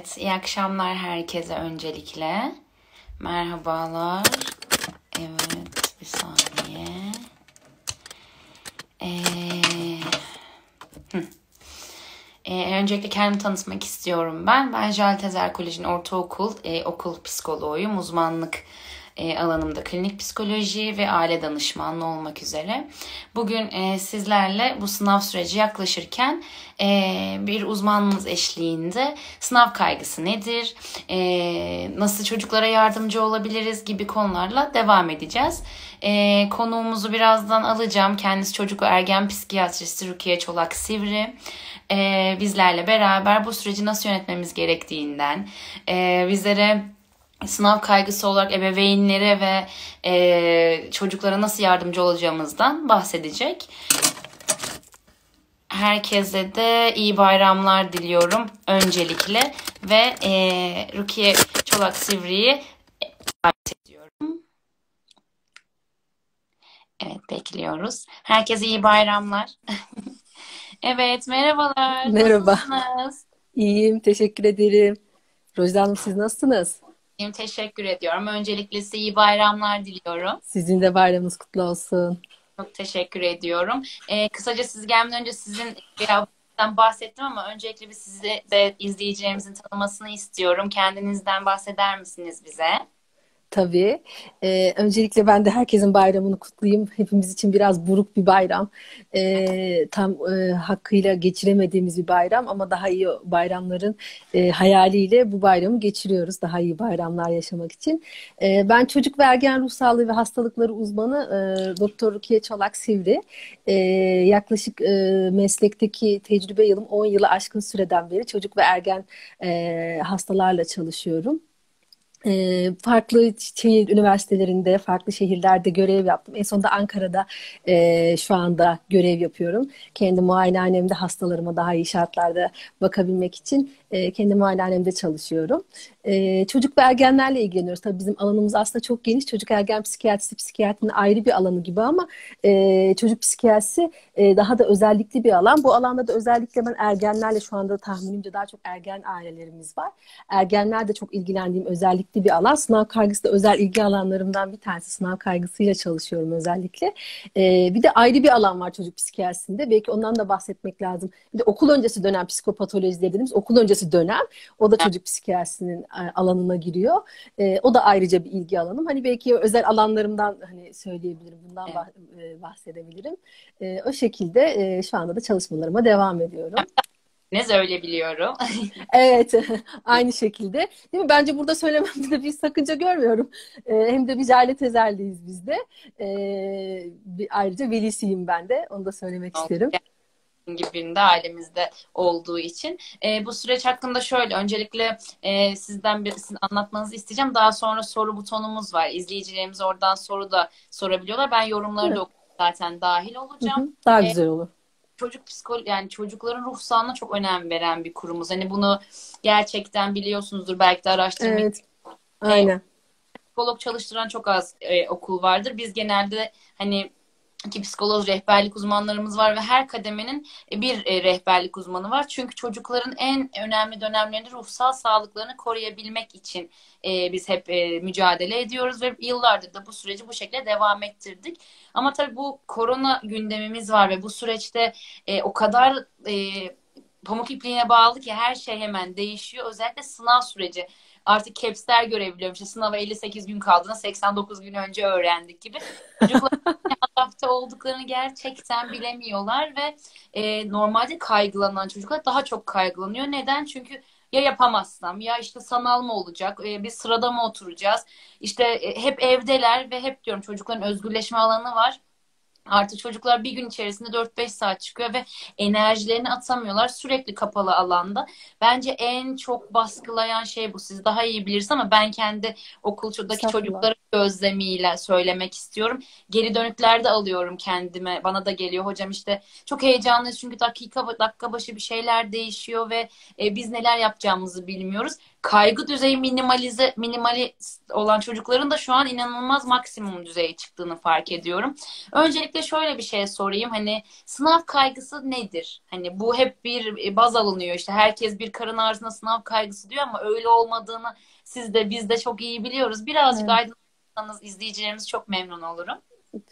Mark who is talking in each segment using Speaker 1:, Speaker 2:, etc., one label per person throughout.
Speaker 1: Evet, iyi akşamlar herkese öncelikle. Merhabalar. Evet, bir saniye. Ee, hı. Ee, öncelikle kendimi tanıtmak istiyorum ben. Ben Jal Tezer Koleji'nin ortaokul e, okul psikoloğuyum. Uzmanlık e, alanımda klinik psikoloji ve aile danışmanlığı olmak üzere. Bugün e, sizlerle bu sınav süreci yaklaşırken e, bir uzmanımız eşliğinde sınav kaygısı nedir, nasıl çocuklara yardımcı olabiliriz gibi konularla devam edeceğiz. E, konuğumuzu birazdan alacağım. Kendisi çocuk ergen psikiyatristi Rukiye Çolak Sivri. Bizlerle beraber bu süreci nasıl yönetmemiz gerektiğinden, bizlere sınav kaygısı olarak ebeveynlere ve e, çocuklara nasıl yardımcı olacağımızdan bahsedecek. Herkese de iyi bayramlar diliyorum öncelikle ve e, Rukiye Çolak Sivri'yi davet ediyorum. Evet bekliyoruz. Herkese iyi bayramlar. evet merhabalar.
Speaker 2: Merhaba.
Speaker 1: Nasılsınız?
Speaker 2: İyiyim, teşekkür ederim. Rojda Hanım siz nasılsınız?
Speaker 1: İyiyim, Teşekkür ediyorum. Öncelikle size iyi bayramlar diliyorum.
Speaker 2: Sizin de bayramınız kutlu olsun.
Speaker 1: Çok teşekkür ediyorum. Ee, kısaca siz gelmeden önce sizin birazdan bahsettim ama öncelikle bir sizi de izleyicilerimizin tanımasını istiyorum. Kendinizden bahseder misiniz bize?
Speaker 2: Tabii. Ee, öncelikle ben de herkesin bayramını kutlayayım. Hepimiz için biraz buruk bir bayram. Ee, tam e, hakkıyla geçiremediğimiz bir bayram ama daha iyi bayramların e, hayaliyle bu bayramı geçiriyoruz. Daha iyi bayramlar yaşamak için. Ee, ben çocuk ve ergen ruh sağlığı ve hastalıkları uzmanı e, Doktor Rukiye Çolak Sivri. Ee, yaklaşık e, meslekteki tecrübe yılım 10 yılı aşkın süreden beri çocuk ve ergen e, hastalarla çalışıyorum. E, farklı şehir üniversitelerinde, farklı şehirlerde görev yaptım. En sonunda Ankara'da e, şu anda görev yapıyorum. Kendi muayenehanemde hastalarıma daha iyi şartlarda bakabilmek için e, kendi muayenehanemde çalışıyorum. E, çocuk ve ergenlerle ilgileniyoruz. Tabii bizim alanımız aslında çok geniş. Çocuk ergen psikiyatrisi, psikiyatrinin ayrı bir alanı gibi ama e, çocuk psikiyatrisi e, daha da özellikli bir alan. Bu alanda da özellikle ben ergenlerle şu anda tahminimce daha çok ergen ailelerimiz var. Ergenler de çok ilgilendiğim özellikli bir alan. Sınav kaygısı da özel ilgi alanlarımdan bir tanesi. Sınav kaygısıyla çalışıyorum özellikle. E, bir de ayrı bir alan var çocuk psikiyatrisinde. Belki ondan da bahsetmek lazım. Bir de okul öncesi dönem psikopatoloji dediğimiz okul öncesi dönem. O da çocuk psikiyatrisinin e, alanına giriyor. E, o da ayrıca bir ilgi alanım. Hani belki özel alanlarımdan hani söyleyebilirim. Bundan evet. bahsedebilirim. E, o şekilde e, şu anda da çalışmalarıma devam ediyorum.
Speaker 1: Ne öyle biliyorum.
Speaker 2: evet, aynı şekilde. Değil mi? Bence burada söylememde de bir sakınca görmüyorum. Ee, hem de biz aile tezerliyiz biz de. Ee, bir, ayrıca velisiyim ben de. Onu da söylemek
Speaker 1: Oldu.
Speaker 2: isterim
Speaker 1: gibinde ailemizde olduğu için. E, bu süreç hakkında şöyle öncelikle e, sizden birisini anlatmanızı isteyeceğim. Daha sonra soru butonumuz var. İzleyicilerimiz oradan soru da sorabiliyorlar. Ben yorumları evet. da zaten dahil olacağım. Hı hı,
Speaker 2: daha güzel olur.
Speaker 1: Çocuk psikolo yani çocukların ruh sağlığına çok önem veren bir kurumuz. Hani bunu gerçekten biliyorsunuzdur belki de araştırmayı.
Speaker 2: Evet. Aynen.
Speaker 1: psikolog çalıştıran çok az e, okul vardır. Biz genelde hani iki psikolog rehberlik uzmanlarımız var ve her kademenin bir e, rehberlik uzmanı var. Çünkü çocukların en önemli dönemlerinde ruhsal sağlıklarını koruyabilmek için e, biz hep e, mücadele ediyoruz ve yıllardır da bu süreci bu şekilde devam ettirdik. Ama tabii bu korona gündemimiz var ve bu süreçte o kadar pamuk ipliğine bağlı ki her şey hemen değişiyor. Özellikle sınav süreci artık caps'ler görebiliyorum. İşte sınava 58 gün kaldığını 89 gün önce öğrendik gibi. Çocuklar adapte olduklarını gerçekten bilemiyorlar ve e, normalde kaygılanan çocuklar daha çok kaygılanıyor. Neden? Çünkü ya yapamazsam ya işte sanal mı olacak e, bir sırada mı oturacağız işte e, hep evdeler ve hep diyorum çocukların özgürleşme alanı var Artık çocuklar bir gün içerisinde 4-5 saat çıkıyor ve enerjilerini atamıyorlar sürekli kapalı alanda. Bence en çok baskılayan şey bu. Siz daha iyi bilirsiniz ama ben kendi okuldaki çocukların gözlemiyle söylemek istiyorum. Geri dönüklerde alıyorum kendime. Bana da geliyor hocam işte çok heyecanlıyız çünkü dakika dakika başı bir şeyler değişiyor ve e, biz neler yapacağımızı bilmiyoruz. Kaygı düzeyi minimalize minimali olan çocukların da şu an inanılmaz maksimum düzeye çıktığını fark ediyorum. Öncelikle şöyle bir şey sorayım. Hani sınav kaygısı nedir? Hani bu hep bir baz alınıyor. İşte herkes bir karın ağrısına sınav kaygısı diyor ama öyle olmadığını siz de biz de çok iyi biliyoruz. Birazcık evet. aydınlatırsanız izleyicilerimiz çok memnun olurum.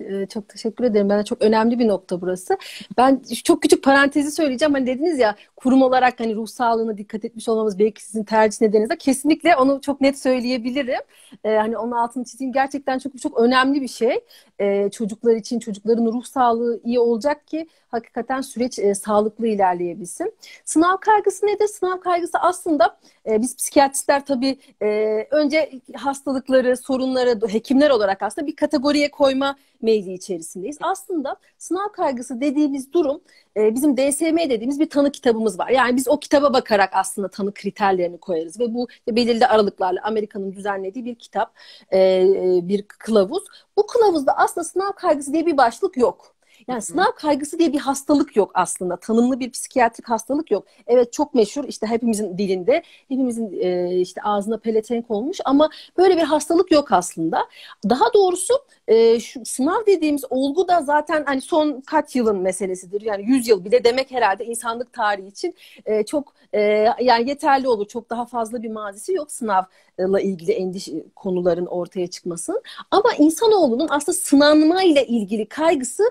Speaker 2: Ee, çok teşekkür ederim. Bana çok önemli bir nokta burası. Ben çok küçük parantezi söyleyeceğim. Hani dediniz ya kurum olarak hani ruh sağlığına dikkat etmiş olmamız belki sizin tercih nedeniniz de kesinlikle onu çok net söyleyebilirim. Ee, hani onun altını çizeyim. Gerçekten çok çok önemli bir şey. Ee, çocuklar için çocukların ruh sağlığı iyi olacak ki hakikaten süreç e, sağlıklı ilerleyebilsin. Sınav kaygısı nedir? Sınav kaygısı aslında e, biz psikiyatristler tabii e, önce hastalıkları, sorunları hekimler olarak aslında bir kategoriye koyma meyli içerisindeyiz. Aslında sınav kaygısı dediğimiz durum e, bizim DSM dediğimiz bir tanı kitabımız var. Yani biz o kitaba bakarak aslında tanı kriterlerini koyarız ve bu belirli aralıklarla Amerika'nın düzenlediği bir kitap, e, e, bir kılavuz. Bu kılavuzda aslında sınav kaygısı diye bir başlık yok. Yani sınav kaygısı diye bir hastalık yok aslında. Tanımlı bir psikiyatrik hastalık yok. Evet çok meşhur işte hepimizin dilinde, hepimizin e, işte ağzına peletenk olmuş ama böyle bir hastalık yok aslında. Daha doğrusu e, şu sınav dediğimiz olgu da zaten hani son kaç yılın meselesidir. Yani 100 yıl bile demek herhalde insanlık tarihi için e, çok e, yani yeterli olur. Çok daha fazla bir mazisi yok sınavla ilgili endiş konuların ortaya çıkmasının. Ama insanoğlunun aslında sınanma ile ilgili kaygısı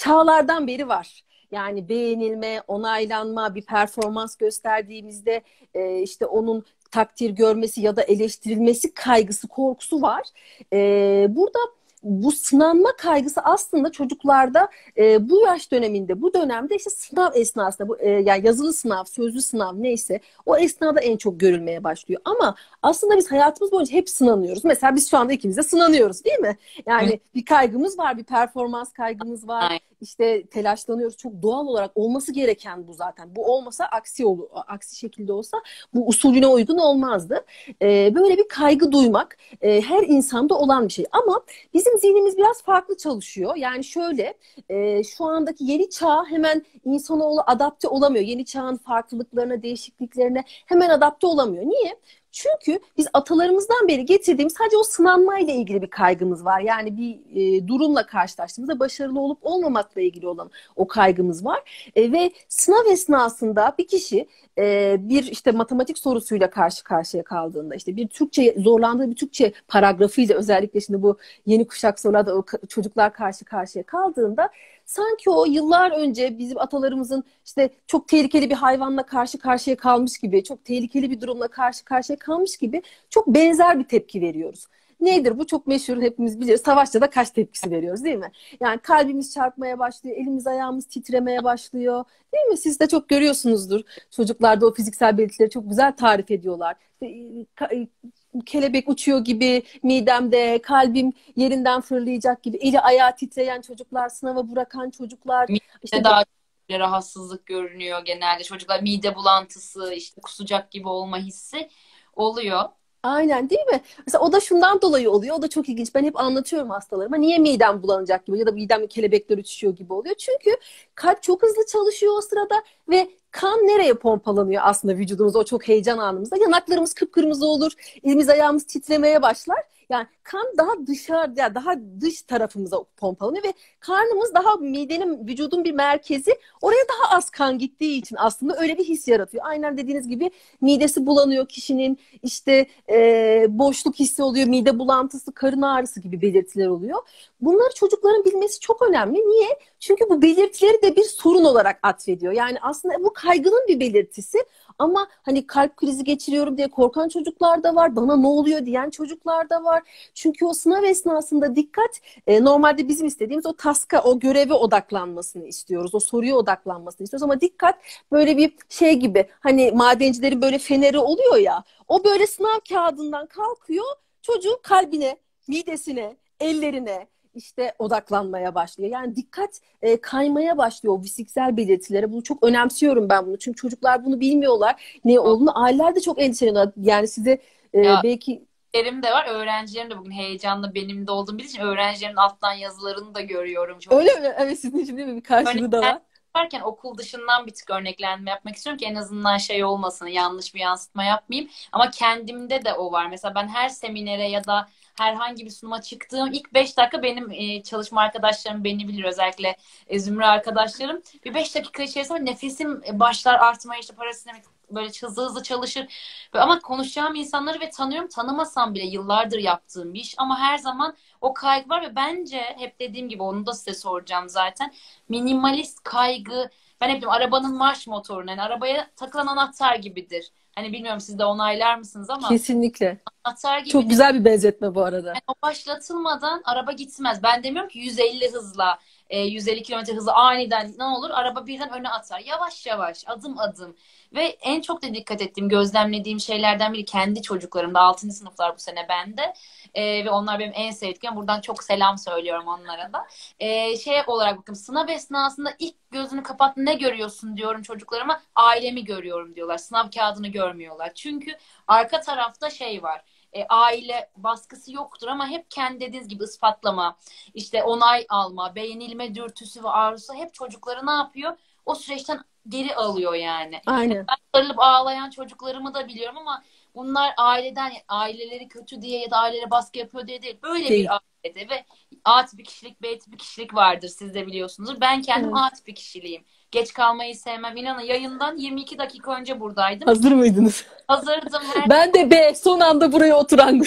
Speaker 2: çağlardan beri var. Yani beğenilme, onaylanma, bir performans gösterdiğimizde e, işte onun takdir görmesi ya da eleştirilmesi kaygısı, korkusu var. E, burada bu sınanma kaygısı aslında çocuklarda e, bu yaş döneminde, bu dönemde işte sınav esnasında, bu, e, yani yazılı sınav, sözlü sınav neyse o esnada en çok görülmeye başlıyor. Ama aslında biz hayatımız boyunca hep sınanıyoruz. Mesela biz şu anda ikimiz de sınanıyoruz değil mi? Yani bir kaygımız var, bir performans kaygımız var. İşte telaşlanıyoruz. Çok doğal olarak olması gereken bu zaten. Bu olmasa aksi olur, aksi şekilde olsa bu usulüne uygun olmazdı. Ee, böyle bir kaygı duymak e, her insanda olan bir şey. Ama bizim zihnimiz biraz farklı çalışıyor. Yani şöyle e, şu andaki yeni çağ hemen insanoğlu adapte olamıyor. Yeni çağın farklılıklarına, değişikliklerine hemen adapte olamıyor. Niye? Çünkü biz atalarımızdan beri getirdiğimiz sadece o sınanmayla ilgili bir kaygımız var. Yani bir e, durumla karşılaştığımızda başarılı olup olmamakla ilgili olan o kaygımız var. E, ve sınav esnasında bir kişi e, bir işte matematik sorusuyla karşı karşıya kaldığında işte bir Türkçe zorlandığı bir Türkçe paragrafıyla özellikle şimdi bu yeni kuşak sorularda o çocuklar karşı karşıya kaldığında sanki o yıllar önce bizim atalarımızın işte çok tehlikeli bir hayvanla karşı karşıya kalmış gibi, çok tehlikeli bir durumla karşı karşıya kalmış gibi çok benzer bir tepki veriyoruz. Nedir bu? Çok meşhur hepimiz biliyoruz. Savaşta da kaç tepkisi veriyoruz değil mi? Yani kalbimiz çarpmaya başlıyor, elimiz ayağımız titremeye başlıyor. Değil mi? Siz de çok görüyorsunuzdur. Çocuklarda o fiziksel belirtileri çok güzel tarif ediyorlar. Kelebek uçuyor gibi midemde, kalbim yerinden fırlayacak gibi, eli ayağı titreyen çocuklar, sınava bırakan çocuklar.
Speaker 1: Mide işte daha bu... rahatsızlık görünüyor genelde. Çocuklar mide bulantısı, işte kusacak gibi olma hissi oluyor.
Speaker 2: Aynen değil mi? Mesela o da şundan dolayı oluyor. O da çok ilginç. Ben hep anlatıyorum hastalarıma. Niye midem bulanacak gibi ya da midem kelebekler uçuşuyor gibi oluyor. Çünkü kalp çok hızlı çalışıyor o sırada ve kan nereye pompalanıyor aslında vücudumuzda o çok heyecan anımızda? Yanaklarımız kıpkırmızı olur, elimiz ayağımız titremeye başlar. Yani kan daha dışarıda, daha dış tarafımıza pompalanıyor ve karnımız daha midenin, vücudun bir merkezi. Oraya daha az kan gittiği için aslında öyle bir his yaratıyor. Aynen dediğiniz gibi midesi bulanıyor kişinin, işte e, boşluk hissi oluyor, mide bulantısı, karın ağrısı gibi belirtiler oluyor. Bunları çocukların bilmesi çok önemli. Niye? Çünkü bu belirtileri de bir sorun olarak atfediyor. Yani aslında bu kaygının bir belirtisi ama hani kalp krizi geçiriyorum diye korkan çocuklar da var. Bana ne oluyor diyen çocuklar da var. Çünkü o sınav esnasında dikkat e, normalde bizim istediğimiz o taska, o göreve odaklanmasını istiyoruz. O soruya odaklanmasını istiyoruz ama dikkat böyle bir şey gibi hani madencilerin böyle feneri oluyor ya. O böyle sınav kağıdından kalkıyor çocuğun kalbine, midesine, ellerine, işte odaklanmaya başlıyor. Yani dikkat e, kaymaya başlıyor o fiziksel belirtilere. Bunu çok önemsiyorum ben bunu. Çünkü çocuklar bunu bilmiyorlar. Ne olduğunu aileler de çok endişeleniyor. Yani size e, ya, belki
Speaker 1: öğrencilerim de var. Öğrencilerim de bugün heyecanlı benim de olduğum için öğrencilerimin alttan yazılarını da görüyorum.
Speaker 2: Çok Öyle mi? Evet sizin için değil mi? Bir karşılığı da var.
Speaker 1: yaparken okul dışından bir tık örneklenme yapmak istiyorum ki en azından şey olmasın, yanlış bir yansıtma yapmayayım. Ama kendimde de o var. Mesela ben her seminere ya da herhangi bir sunuma çıktığım ilk 5 dakika benim e, çalışma arkadaşlarım beni bilir özellikle e, Zümre arkadaşlarım. Bir 5 dakika içerisinde nefesim başlar artmaya işte parasını böyle hızlı hızlı çalışır. Ama konuşacağım insanları ve tanıyorum tanımasam bile yıllardır yaptığım bir iş ama her zaman o kaygı var ve bence hep dediğim gibi onu da size soracağım zaten. Minimalist kaygı ben hep diyorum arabanın marş motoru yani arabaya takılan anahtar gibidir. Hani bilmiyorum siz de onaylar mısınız ama.
Speaker 2: Kesinlikle.
Speaker 1: Anahtar gibi.
Speaker 2: Çok güzel bir benzetme bu arada.
Speaker 1: Yani o başlatılmadan araba gitmez. Ben demiyorum ki 150 hızla 150 e, km hızı aniden ne olur? Araba birden öne atar. Yavaş yavaş, adım adım. Ve en çok da dikkat ettiğim, gözlemlediğim şeylerden biri kendi çocuklarımda. 6. sınıflar bu sene bende. E, ve onlar benim en sevdiklerim. Buradan çok selam söylüyorum onlara da. E, şey olarak bakın sınav esnasında ilk gözünü kapat ne görüyorsun diyorum çocuklarıma. Ailemi görüyorum diyorlar. Sınav kağıdını görmüyorlar. Çünkü arka tarafta şey var e, aile baskısı yoktur ama hep kendi dediğiniz gibi ispatlama, işte onay alma, beğenilme dürtüsü ve arzusu hep çocukları ne yapıyor? O süreçten geri alıyor yani.
Speaker 2: Aynen.
Speaker 1: Ben sarılıp ağlayan çocuklarımı da biliyorum ama bunlar aileden aileleri kötü diye ya da ailelere baskı yapıyor diye değil. Böyle değil. bir ailede ve A tipi kişilik, B tipi kişilik vardır. Siz de biliyorsunuzdur. Ben kendim evet. A tipi kişiliğim. Geç kalmayı sevmem. İnanın yayından 22 dakika önce buradaydım.
Speaker 2: Hazır mıydınız?
Speaker 1: Hazırdım. Her...
Speaker 2: Ben de B son anda buraya oturan.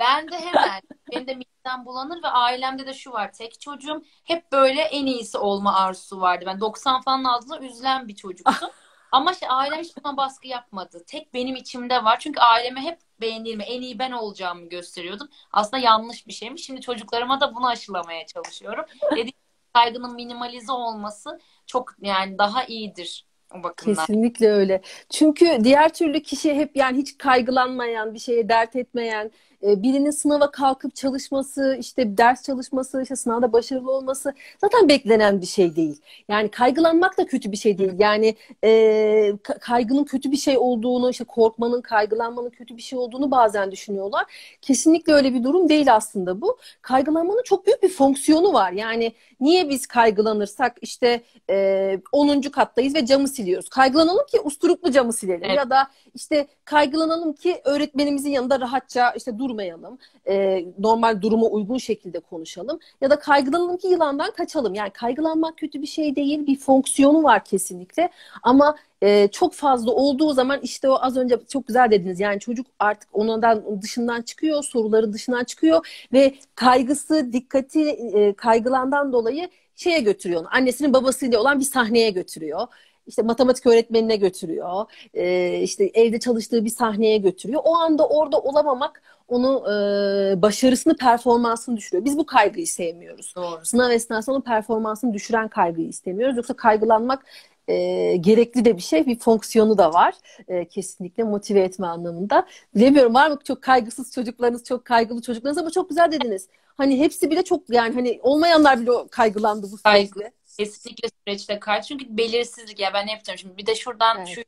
Speaker 1: Ben de hemen. Benim de midem bulanır ve ailemde de şu var. Tek çocuğum. Hep böyle en iyisi olma arzusu vardı. Ben 90 falan aldığımda üzülen bir çocuktum. Ama şey, ailem hiç bana baskı yapmadı. Tek benim içimde var. Çünkü aileme hep beğenilme, en iyi ben olacağımı gösteriyordum. Aslında yanlış bir şeymiş. Şimdi çocuklarıma da bunu aşılamaya çalışıyorum. Dediğim kaygının minimalize olması çok yani daha iyidir o bakımdan.
Speaker 2: Kesinlikle öyle. Çünkü diğer türlü kişi hep yani hiç kaygılanmayan, bir şeye dert etmeyen, birinin sınava kalkıp çalışması, işte ders çalışması, işte sınavda başarılı olması zaten beklenen bir şey değil. Yani kaygılanmak da kötü bir şey değil. Yani e, kaygının kötü bir şey olduğunu, işte korkmanın, kaygılanmanın kötü bir şey olduğunu bazen düşünüyorlar. Kesinlikle öyle bir durum değil aslında bu. Kaygılanmanın çok büyük bir fonksiyonu var. Yani niye biz kaygılanırsak işte e, 10. kattayız ve camı siliyoruz. Kaygılanalım ki usturuplu camı silelim evet. ya da işte kaygılanalım ki öğretmenimizin yanında rahatça işte dur durmayalım. E, normal duruma uygun şekilde konuşalım. Ya da kaygılanalım ki yılandan kaçalım. Yani kaygılanmak kötü bir şey değil. Bir fonksiyonu var kesinlikle. Ama e, çok fazla olduğu zaman işte o az önce çok güzel dediniz. Yani çocuk artık ondan dışından çıkıyor, soruları dışından çıkıyor ve kaygısı, dikkati e, kaygılandan dolayı şeye götürüyor. Annesinin babasıyla olan bir sahneye götürüyor işte matematik öğretmenine götürüyor. E, işte evde çalıştığı bir sahneye götürüyor. O anda orada olamamak onu e, başarısını, performansını düşürüyor. Biz bu kaygıyı sevmiyoruz. Doğru. Sınav esnasında onun performansını düşüren kaygıyı istemiyoruz. Yoksa kaygılanmak e, gerekli de bir şey, bir fonksiyonu da var. E, kesinlikle motive etme anlamında. Bilemiyorum var mı çok kaygısız çocuklarınız, çok kaygılı çocuklarınız ama çok güzel dediniz. Hani hepsi bile çok yani hani olmayanlar bile kaygılandı bu süreçte.
Speaker 1: Kesinlikle süreçte kaç. Çünkü belirsizlik ya ben hep diyorum şimdi bir de şuradan evet. şu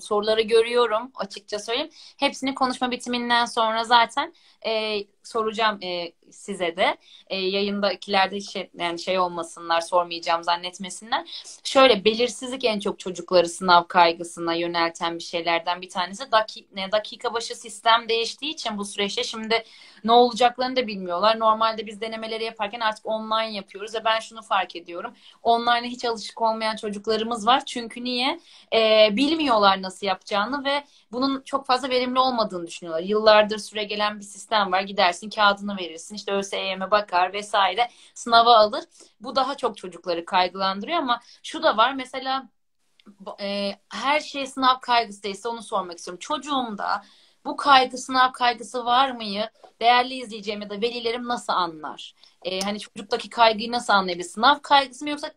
Speaker 1: soruları görüyorum açıkça söyleyeyim. Hepsini konuşma bitiminden sonra zaten e, soracağım e, size de. E, yayındakilerde şey, yani şey olmasınlar, sormayacağım zannetmesinler. Şöyle belirsizlik en çok çocukları sınav kaygısına yönelten bir şeylerden bir tanesi. Dakika, dakika başı sistem değiştiği için bu süreçte şimdi ne olacaklarını da bilmiyorlar. Normalde biz denemeleri yaparken artık online yapıyoruz ve ben şunu fark ediyorum. Online'a hiç alışık olmayan çocuklarımız var. Çünkü niye? E, bilmiyorlar nasıl yapacağını ve bunun çok fazla verimli olmadığını düşünüyorlar. Yıllardır süre gelen bir sistem var. Gidersin kağıdını verirsin. İşte ÖSYM'e bakar vesaire. Sınava alır. Bu daha çok çocukları kaygılandırıyor ama şu da var. Mesela e, her şey sınav kaygısıysa onu sormak istiyorum. Çocuğumda bu kaygı, sınav kaygısı var mıyı değerli izleyeceğim ya da velilerim nasıl anlar? Ee, hani çocuktaki kaygıyı nasıl anlayabilir? Sınav kaygısı mı yoksa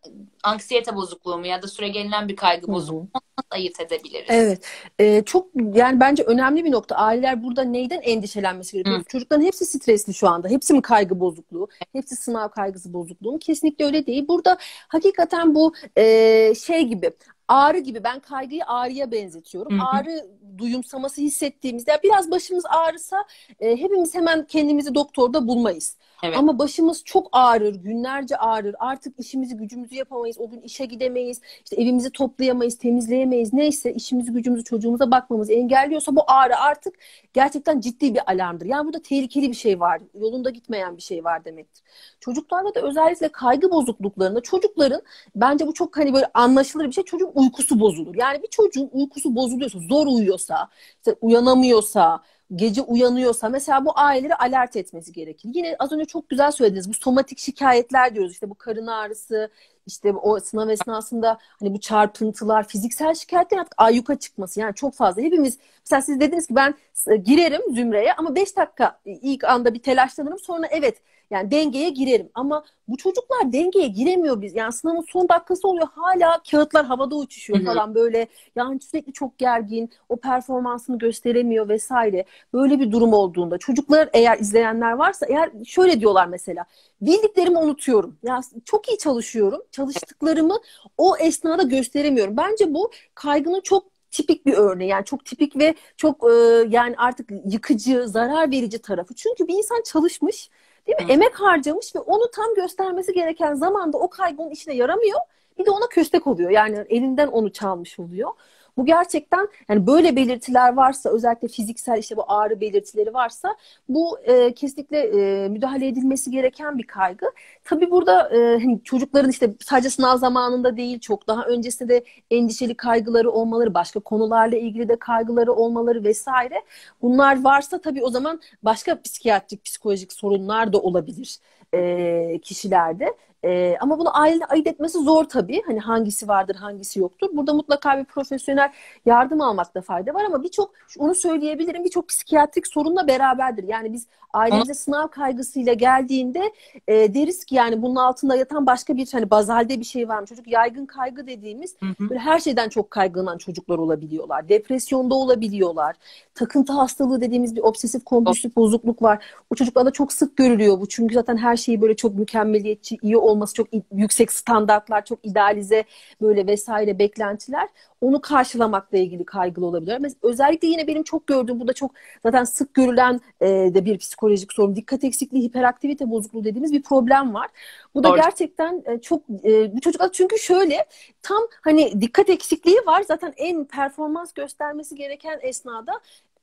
Speaker 1: anksiyete bozukluğu mu ya da süre gelinen bir kaygı bozukluğu mu? Nasıl ayırt edebiliriz?
Speaker 2: Evet. Ee, çok yani bence önemli bir nokta. Aileler burada neyden endişelenmesi gerekiyor? Hı. Çocukların hepsi stresli şu anda. Hepsi mi kaygı bozukluğu? Hepsi sınav kaygısı bozukluğu mu? Kesinlikle öyle değil. Burada hakikaten bu e, şey gibi ağrı gibi ben kaygıyı ağrıya benzetiyorum. Hı hı. Ağrı duyumsaması hissettiğimizde biraz başımız ağrısa e, hepimiz hemen kendimizi doktorda bulmayız. Evet. Ama başımız çok ağrır, günlerce ağrır. Artık işimizi gücümüzü yapamayız. O gün işe gidemeyiz. İşte evimizi toplayamayız, temizleyemeyiz. Neyse işimizi gücümüzü çocuğumuza bakmamızı engelliyorsa bu ağrı artık gerçekten ciddi bir alarmdır. Yani burada tehlikeli bir şey var. Yolunda gitmeyen bir şey var demektir. Çocuklarda da özellikle kaygı bozukluklarında çocukların bence bu çok hani böyle anlaşılır bir şey. Çocuğun uykusu bozulur. Yani bir çocuğun uykusu bozuluyorsa, zor uyuyorsa, işte uyanamıyorsa, gece uyanıyorsa mesela bu aileleri alert etmesi gerekir. Yine az önce çok güzel söylediniz. Bu somatik şikayetler diyoruz. İşte bu karın ağrısı, işte o sınav esnasında hani bu çarpıntılar, fiziksel şikayetler artık ayyuka çıkması. Yani çok fazla. Hepimiz mesela siz dediniz ki ben girerim zümreye ama 5 dakika ilk anda bir telaşlanırım. Sonra evet yani dengeye girerim. Ama bu çocuklar dengeye giremiyor biz. Yani sınavın son dakikası oluyor. Hala kağıtlar havada uçuşuyor Hı-hı. falan böyle. Yani sürekli çok gergin. O performansını gösteremiyor vesaire. Böyle bir durum olduğunda çocuklar eğer izleyenler varsa eğer şöyle diyorlar mesela. Bildiklerimi unutuyorum. Ya çok iyi çalışıyorum. Çalıştıklarımı o esnada gösteremiyorum. Bence bu kaygının çok tipik bir örneği. Yani çok tipik ve çok e, yani artık yıkıcı, zarar verici tarafı. Çünkü bir insan çalışmış Değil mi? Hı. Emek harcamış ve onu tam göstermesi gereken zamanda o kaygı onun işine yaramıyor. Bir de ona köstek oluyor. Yani elinden onu çalmış oluyor. Bu gerçekten yani böyle belirtiler varsa özellikle fiziksel işte bu ağrı belirtileri varsa bu e, kesinlikle e, müdahale edilmesi gereken bir kaygı. Tabii burada e, hani çocukların işte sadece sınav zamanında değil çok daha öncesinde de endişeli kaygıları olmaları, başka konularla ilgili de kaygıları olmaları vesaire. Bunlar varsa tabii o zaman başka psikiyatrik, psikolojik sorunlar da olabilir e, kişilerde. E, ama bunu aile ayırt etmesi zor tabii. Hani hangisi vardır, hangisi yoktur. Burada mutlaka bir profesyonel yardım almakta fayda var ama birçok onu söyleyebilirim birçok psikiyatrik sorunla beraberdir. Yani biz ailemize sınav kaygısıyla geldiğinde e, deriz ki yani bunun altında yatan başka bir hani bazalde bir şey var mı? Çocuk yaygın kaygı dediğimiz hı hı. böyle her şeyden çok kaygılanan çocuklar olabiliyorlar. Depresyonda olabiliyorlar. Takıntı hastalığı dediğimiz bir obsesif kompulsif bozukluk var. O çocuklarda çok sık görülüyor bu. Çünkü zaten her şeyi böyle çok mükemmeliyetçi, iyi olması, çok yüksek standartlar, çok idealize böyle vesaire beklentiler onu karşılamakla ilgili kaygılı olabilir. Özellikle yine benim çok gördüğüm, bu da çok zaten sık görülen e, de bir psikolojik sorun. Dikkat eksikliği, hiperaktivite bozukluğu dediğimiz bir problem var. Bu da Doğru. gerçekten e, çok e, bu çocuklar çünkü şöyle tam hani dikkat eksikliği var. Zaten en performans göstermesi gereken esnada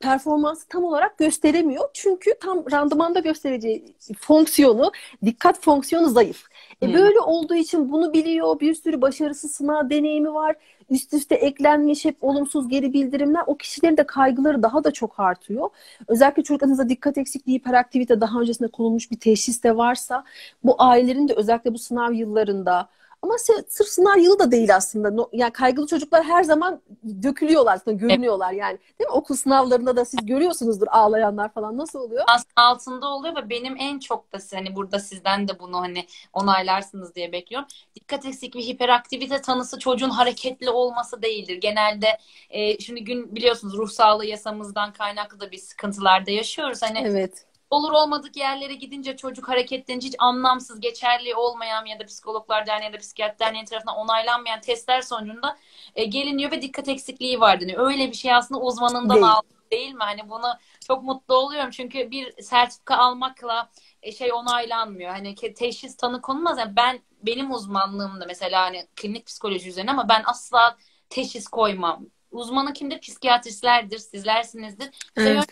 Speaker 2: performansı tam olarak gösteremiyor. Çünkü tam randımanda göstereceği fonksiyonu, dikkat fonksiyonu zayıf. E böyle olduğu için bunu biliyor. Bir sürü başarısız sınav deneyimi var. Üst üste eklenmiş hep olumsuz geri bildirimler. O kişilerin de kaygıları daha da çok artıyor. Özellikle çocuklarınızda dikkat eksikliği, hiperaktivite daha öncesinde konulmuş bir teşhis de varsa bu ailelerin de özellikle bu sınav yıllarında ama sırf sınav yılı da değil aslında. Yani kaygılı çocuklar her zaman dökülüyorlar aslında, görünüyorlar yani. Değil mi? Okul sınavlarında da siz görüyorsunuzdur ağlayanlar falan. Nasıl oluyor?
Speaker 1: Aslında altında oluyor ve benim en çok da hani burada sizden de bunu hani onaylarsınız diye bekliyorum. Dikkat eksikliği, hiperaktivite tanısı çocuğun hareketli olması değildir. Genelde e, şimdi gün biliyorsunuz ruh sağlığı yasamızdan kaynaklı da bir sıkıntılarda yaşıyoruz. Hani
Speaker 2: evet
Speaker 1: olur olmadık yerlere gidince çocuk hareketlenince hiç anlamsız, geçerli olmayan ya da psikologlar derneği ya da psikiyatri derneği tarafından onaylanmayan testler sonucunda e, geliniyor ve dikkat eksikliği var deniyor. Öyle bir şey aslında uzmanından değil. aldım değil mi? Hani bunu çok mutlu oluyorum çünkü bir sertifika almakla e, şey onaylanmıyor. Hani teşhis tanı konulmaz. Yani ben benim uzmanlığımda mesela hani klinik psikoloji üzerine ama ben asla teşhis koymam. Uzmanı kimdir? Psikiyatristlerdir, sizlersinizdir. Evet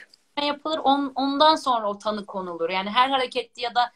Speaker 1: yapılır. On, ondan sonra o tanı konulur. Yani her hareketli ya da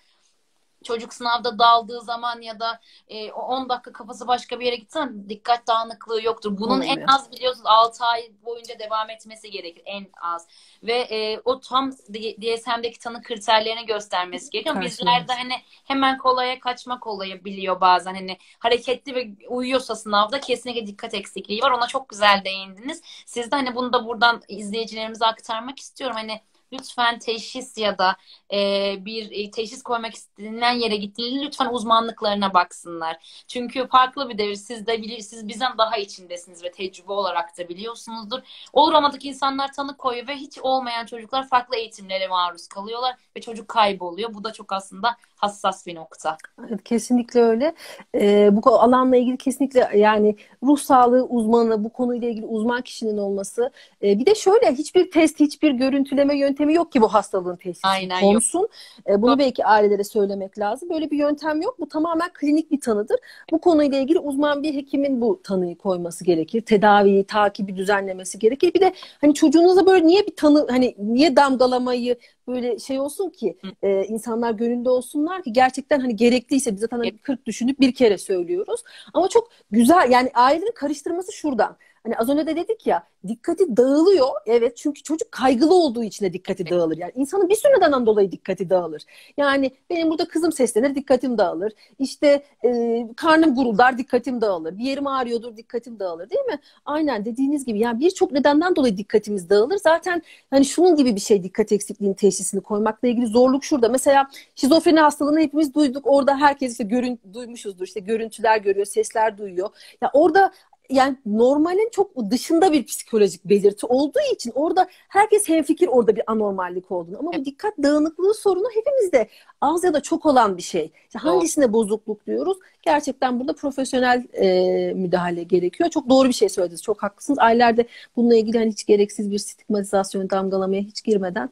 Speaker 1: çocuk sınavda daldığı zaman ya da e, 10 dakika kafası başka bir yere gitsen dikkat dağınıklığı yoktur. Bunun Olmuyor. en az biliyorsunuz 6 ay boyunca devam etmesi gerekir en az. Ve e, o tam DSM'deki tanı kriterlerini göstermesi gerekiyor. Bizlerde hani hemen kolaya kaçmak olayı biliyor bazen. Hani hareketli ve uyuyorsa sınavda kesinlikle dikkat eksikliği var. Ona çok güzel değindiniz. Siz de hani bunu da buradan izleyicilerimize aktarmak istiyorum. Hani lütfen teşhis ya da e, bir e, teşhis koymak istenilen yere gittiğinde lütfen uzmanlıklarına baksınlar. Çünkü farklı bir devir. Siz de bilir, siz bizden daha içindesiniz ve tecrübe olarak da biliyorsunuzdur. Olur olmadık insanlar tanı koyuyor ve hiç olmayan çocuklar farklı eğitimlere maruz kalıyorlar ve çocuk kayboluyor. Bu da çok aslında hassas bir nokta.
Speaker 2: Kesinlikle öyle. Ee, bu alanla ilgili kesinlikle yani ruh sağlığı uzmanı, bu konuyla ilgili uzman kişinin olması. Ee, bir de şöyle hiçbir test, hiçbir görüntüleme yöntemi yok ki bu hastalığın teşhisi
Speaker 1: Aynen,
Speaker 2: konsun. E, bunu belki ailelere söylemek lazım. Böyle bir yöntem yok. Bu tamamen klinik bir tanıdır. Bu konuyla ilgili uzman bir hekimin bu tanıyı koyması gerekir. Tedaviyi, takibi düzenlemesi gerekir. Bir de hani çocuğunuza böyle niye bir tanı hani niye damgalamayı böyle şey olsun ki e, insanlar gönülde olsunlar ki gerçekten hani gerekliyse biz zaten hani 40 düşünüp bir kere söylüyoruz. Ama çok güzel yani ailelerin karıştırması şuradan. Hani az önce de dedik ya dikkati dağılıyor. Evet çünkü çocuk kaygılı olduğu için de dikkati dağılır. Yani insanın bir sürü nedenden dolayı dikkati dağılır. Yani benim burada kızım seslenir dikkatim dağılır. İşte e, karnım guruldar dikkatim dağılır. Bir yerim ağrıyordur dikkatim dağılır değil mi? Aynen dediğiniz gibi yani birçok nedenden dolayı dikkatimiz dağılır. Zaten hani şunun gibi bir şey dikkat eksikliğinin teşhisini koymakla ilgili zorluk şurada. Mesela şizofreni hastalığını hepimiz duyduk. Orada herkes işte görün, duymuşuzdur. İşte görüntüler görüyor, sesler duyuyor. Ya orada yani normalin çok dışında bir psikolojik belirti olduğu için orada herkes hemfikir orada bir anormallik olduğunu. Ama bu dikkat dağınıklığı sorunu hepimizde az ya da çok olan bir şey. İşte hangisine bozukluk diyoruz? Gerçekten burada profesyonel e, müdahale gerekiyor. Çok doğru bir şey söylediniz. Çok haklısınız. Ailelerde bununla ilgili hani hiç gereksiz bir stigmatizasyon damgalamaya hiç girmeden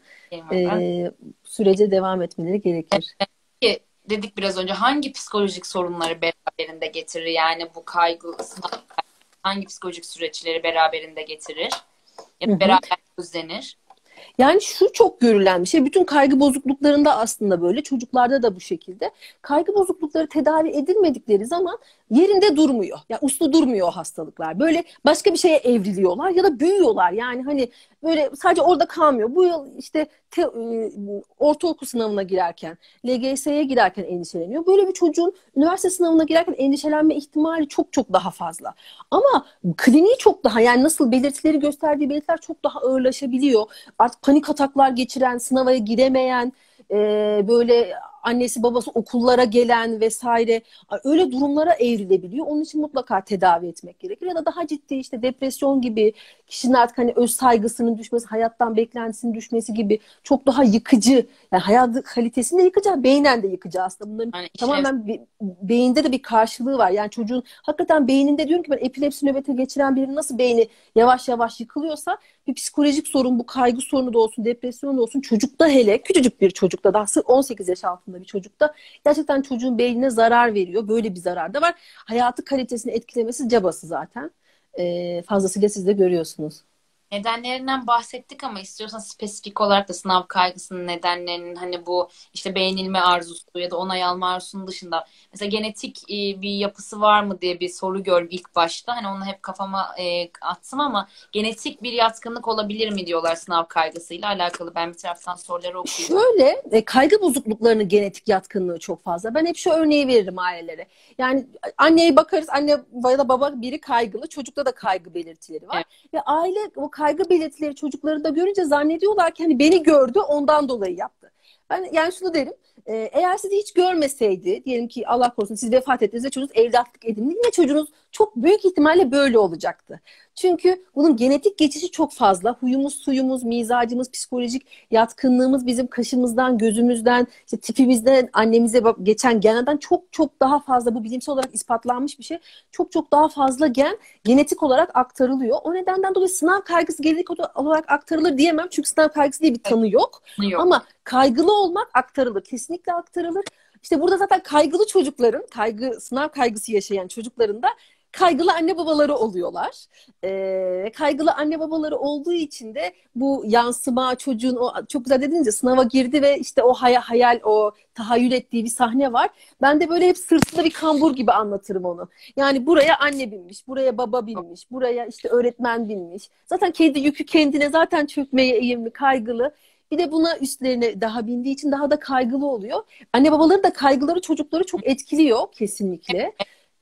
Speaker 2: e, sürece devam etmeleri gerekir.
Speaker 1: Evet dedik biraz önce hangi psikolojik sorunları beraberinde getirir? Yani bu kaygı, hangi psikolojik süreçleri beraberinde getirir? Ya da beraber gözlenir?
Speaker 2: Yani şu çok görülen bir şey. Bütün kaygı bozukluklarında aslında böyle. Çocuklarda da bu şekilde. Kaygı bozuklukları tedavi edilmedikleri zaman yerinde durmuyor. Ya uslu durmuyor o hastalıklar. Böyle başka bir şeye evriliyorlar ya da büyüyorlar. Yani hani böyle sadece orada kalmıyor. Bu yıl işte te, e, ortaokul sınavına girerken, LGS'ye girerken endişeleniyor. Böyle bir çocuğun üniversite sınavına girerken endişelenme ihtimali çok çok daha fazla. Ama kliniği çok daha yani nasıl belirtileri gösterdiği belirtiler çok daha ağırlaşabiliyor. Artık panik ataklar geçiren, sınava giremeyen, e, böyle annesi babası okullara gelen vesaire öyle durumlara evrilebiliyor. Onun için mutlaka tedavi etmek gerekir. Ya da daha ciddi işte depresyon gibi kişinin artık hani öz saygısının düşmesi, hayattan beklentisinin düşmesi gibi çok daha yıkıcı yani hayat kalitesini de yıkıcı, beynen de yıkıcı aslında. Bunların yani tamamen be, beyinde de bir karşılığı var. Yani çocuğun hakikaten beyninde diyorum ki ben epilepsi nöbeti geçiren birinin nasıl beyni yavaş yavaş yıkılıyorsa bir psikolojik sorun bu kaygı sorunu da olsun, depresyon da olsun çocukta hele küçücük bir çocukta daha 18 yaş altında bir çocukta gerçekten çocuğun beynine zarar veriyor. Böyle bir zarar da var. Hayatı kalitesini etkilemesi cabası zaten. Ee, fazlasıyla siz de görüyorsunuz.
Speaker 1: Nedenlerinden bahsettik ama istiyorsan spesifik olarak da sınav kaygısının nedenlerinin hani bu işte beğenilme arzusu ya da onay alma arzusunun dışında mesela genetik e, bir yapısı var mı diye bir soru gördüm ilk başta. Hani onu hep kafama e, attım ama genetik bir yatkınlık olabilir mi diyorlar sınav kaygısıyla alakalı. Ben bir taraftan soruları okuyorum.
Speaker 2: Şöyle e, kaygı bozukluklarının genetik yatkınlığı çok fazla. Ben hep şu örneği veririm ailelere. Yani anneye bakarız anne ya da baba biri kaygılı çocukta da kaygı belirtileri var. Evet. Ve aile o kaygı belirtileri çocuklarında görünce zannediyorlar ki hani beni gördü ondan dolayı yaptı. Ben yani şunu derim. E, eğer sizi hiç görmeseydi, diyelim ki Allah korusun siz vefat ettiniz ve çocuğunuz evlatlık edindi. Yine çocuğunuz çok büyük ihtimalle böyle olacaktı. Çünkü bunun genetik geçişi çok fazla. Huyumuz, suyumuz, mizacımız, psikolojik yatkınlığımız bizim kaşımızdan, gözümüzden, işte tipimizden, annemize geçen geneden çok çok daha fazla. Bu bilimsel olarak ispatlanmış bir şey. Çok çok daha fazla gen genetik olarak aktarılıyor. O nedenden dolayı sınav kaygısı genetik olarak aktarılır diyemem. Çünkü sınav kaygısı diye bir tanı yok. yok. Ama kaygılı olmak aktarılır. Kesinlikle aktarılır. İşte burada zaten kaygılı çocukların, kaygı sınav kaygısı yaşayan çocukların da kaygılı anne babaları oluyorlar. E, kaygılı anne babaları olduğu için de bu yansıma çocuğun o çok güzel dediniz ya sınava girdi ve işte o hayal, hayal o tahayyül ettiği bir sahne var. Ben de böyle hep sırtında bir kambur gibi anlatırım onu. Yani buraya anne binmiş, buraya baba binmiş, buraya işte öğretmen binmiş. Zaten kendi yükü kendine zaten çökmeye eğimli, kaygılı. Bir de buna üstlerine daha bindiği için daha da kaygılı oluyor. Anne babaları da kaygıları çocukları çok etkiliyor kesinlikle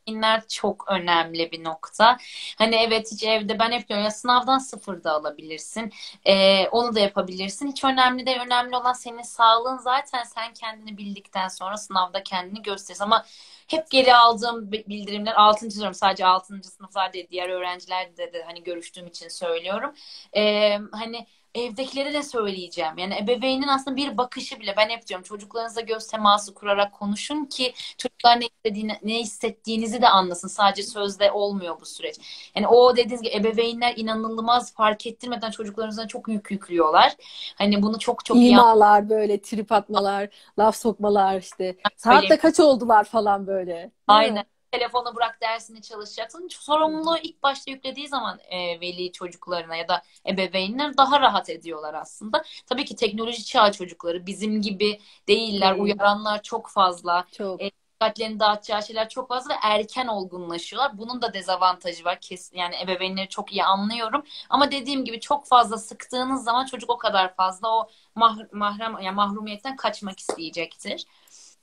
Speaker 1: Dinler çok önemli bir nokta. Hani evet hiç evde ben hep diyorum ya sınavdan sıfır da alabilirsin. Ee, onu da yapabilirsin. Hiç önemli değil. Önemli olan senin sağlığın. Zaten sen kendini bildikten sonra sınavda kendini gösterirsin. Ama hep geri aldığım bildirimler 6. sınıf sadece 6. sınıflar değil diğer öğrenciler de, de hani görüştüğüm için söylüyorum. Ee, hani evdekilere de söyleyeceğim. Yani ebeveynin aslında bir bakışı bile ben hep diyorum çocuklarınızla göz teması kurarak konuşun ki çocuklar ne istediğini, ne hissettiğinizi de anlasın. Sadece sözde olmuyor bu süreç. Yani o dediğiniz gibi ebeveynler inanılmaz fark ettirmeden çocuklarınızdan çok yük yüklüyorlar. Hani bunu çok çok iyi
Speaker 2: İmalar böyle trip atmalar, laf sokmalar işte. Saatte kaç oldular falan böyle. Değil mi?
Speaker 1: Telefonu bırak dersini çalışacaksın. Sorumluluğu ilk başta yüklediği zaman e, veli çocuklarına ya da ebeveynler daha rahat ediyorlar aslında. Tabii ki teknoloji çağı çocukları bizim gibi değiller.
Speaker 2: Değil.
Speaker 1: Uyaranlar çok fazla.
Speaker 2: Çok.
Speaker 1: E, dikkatlerini dağıtacağı şeyler çok fazla ve erken olgunlaşıyorlar. Bunun da dezavantajı var. Kesin, yani ebeveynleri çok iyi anlıyorum. Ama dediğim gibi çok fazla sıktığınız zaman çocuk o kadar fazla o mah mahrem yani mahrumiyetten kaçmak isteyecektir.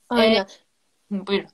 Speaker 2: Aynen.
Speaker 1: Hı, Buyurun.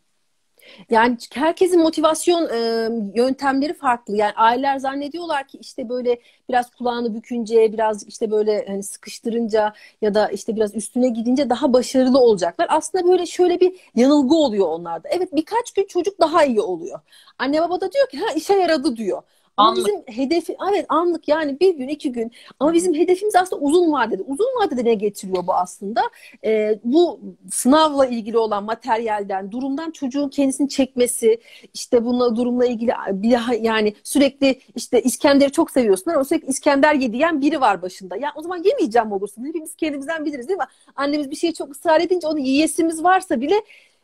Speaker 2: Yani herkesin motivasyon e, yöntemleri farklı. Yani aileler zannediyorlar ki işte böyle biraz kulağını bükünce, biraz işte böyle hani sıkıştırınca ya da işte biraz üstüne gidince daha başarılı olacaklar. Aslında böyle şöyle bir yanılgı oluyor onlarda. Evet birkaç gün çocuk daha iyi oluyor. Anne baba da diyor ki ha işe yaradı diyor. Ama
Speaker 1: Anlık.
Speaker 2: bizim hedefi evet anlık yani bir gün iki gün ama bizim hedefimiz aslında uzun vadede. Uzun vadede ne getiriyor bu aslında? Ee, bu sınavla ilgili olan materyalden, durumdan çocuğun kendisini çekmesi, işte bununla durumla ilgili bir daha yani sürekli işte İskender'i çok seviyorsun ama sürekli İskender ye diyen biri var başında. Ya o zaman yemeyeceğim olursun. Hepimiz kendimizden biliriz değil mi? Annemiz bir şeye çok ısrar edince onu yiyesimiz varsa bile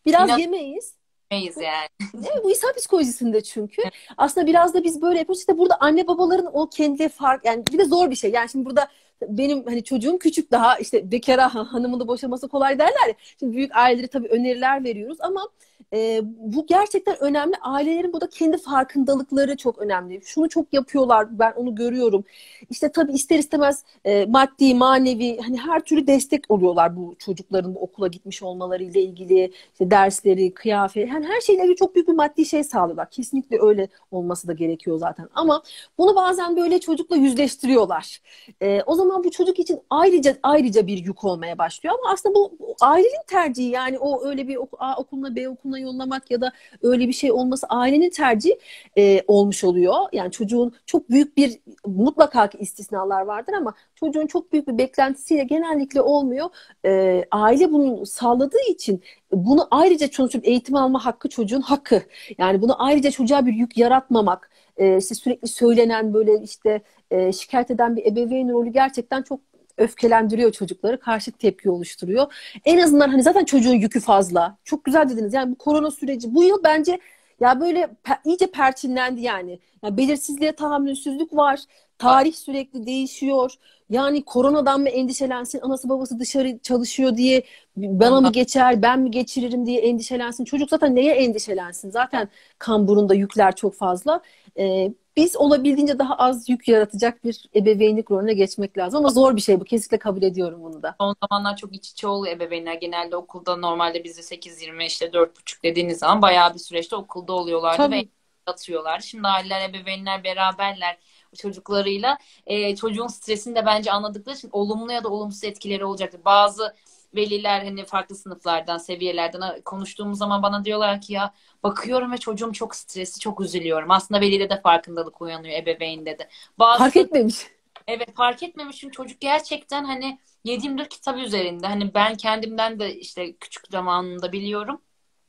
Speaker 2: biraz
Speaker 1: İnan-
Speaker 2: yemeyiz.
Speaker 1: Meyiz yani.
Speaker 2: Mi? Bu insan psikolojisinde çünkü. Aslında biraz da biz böyle yapıyoruz. İşte burada anne babaların o kendi fark yani bir de zor bir şey. Yani şimdi burada benim hani çocuğum küçük daha işte bekara hanımını da boşaması kolay derler ya. Şimdi büyük ailelere tabii öneriler veriyoruz ama e, bu gerçekten önemli. Ailelerin burada kendi farkındalıkları çok önemli. Şunu çok yapıyorlar. Ben onu görüyorum. İşte tabii ister istemez e, maddi, manevi hani her türlü destek oluyorlar bu çocukların bu okula gitmiş olmalarıyla ilgili işte dersleri, kıyafet, yani her şeyle çok büyük bir maddi şey sağlıyorlar. Kesinlikle öyle olması da gerekiyor zaten. Ama bunu bazen böyle çocukla yüzleştiriyorlar. E, o zaman bu çocuk için ayrıca ayrıca bir yük olmaya başlıyor. Ama aslında bu, bu ailenin tercihi yani o öyle bir ok- A okuluna B okuluna yollamak ya da öyle bir şey olması ailenin tercihi e, olmuş oluyor. Yani çocuğun çok büyük bir mutlaka ki istisnalar vardır ama çocuğun çok büyük bir beklentisiyle genellikle olmuyor. E, aile bunu sağladığı için bunu ayrıca çocuk eğitim alma hakkı çocuğun hakkı. Yani bunu ayrıca çocuğa bir yük yaratmamak, e, işte sürekli söylenen böyle işte e, şikayet eden bir ebeveyn rolü gerçekten çok öfkelendiriyor çocukları, karşı tepki oluşturuyor. En azından hani zaten çocuğun yükü fazla. Çok güzel dediniz. Yani bu korona süreci bu yıl bence ya böyle pe- iyice perçinlendi yani. Ya belirsizliğe tahammülsüzlük var. Tarih sürekli değişiyor. Yani koronadan mı endişelensin, anası babası dışarı çalışıyor diye bana mı geçer, ben mi geçiririm diye endişelensin. Çocuk zaten neye endişelensin? Zaten kamburunda yükler çok fazla. Ee, biz olabildiğince daha az yük yaratacak bir ebeveynlik rolüne geçmek lazım. Ama zor bir şey bu. Kesinlikle kabul ediyorum bunu da.
Speaker 1: Son zamanlar çok iç içe oluyor ebeveynler. Genelde okulda normalde bizde 8-20 işte 4,5 dediğiniz zaman bayağı bir süreçte okulda oluyorlardı
Speaker 2: Tabii.
Speaker 1: ve atıyorlar. Şimdi aileler, ebeveynler beraberler çocuklarıyla. Ee, çocuğun stresini de bence anladıkları için olumlu ya da olumsuz etkileri olacaktır. Bazı veliler hani farklı sınıflardan, seviyelerden konuştuğumuz zaman bana diyorlar ki ya bakıyorum ve çocuğum çok stresli, çok üzülüyorum. Aslında velide de farkındalık uyanıyor, ebeveynde de. Bazı
Speaker 2: Fark etmemiş.
Speaker 1: Evet fark etmemiş çünkü çocuk gerçekten hani 7-24 kitap üzerinde. Hani ben kendimden de işte küçük zamanında biliyorum.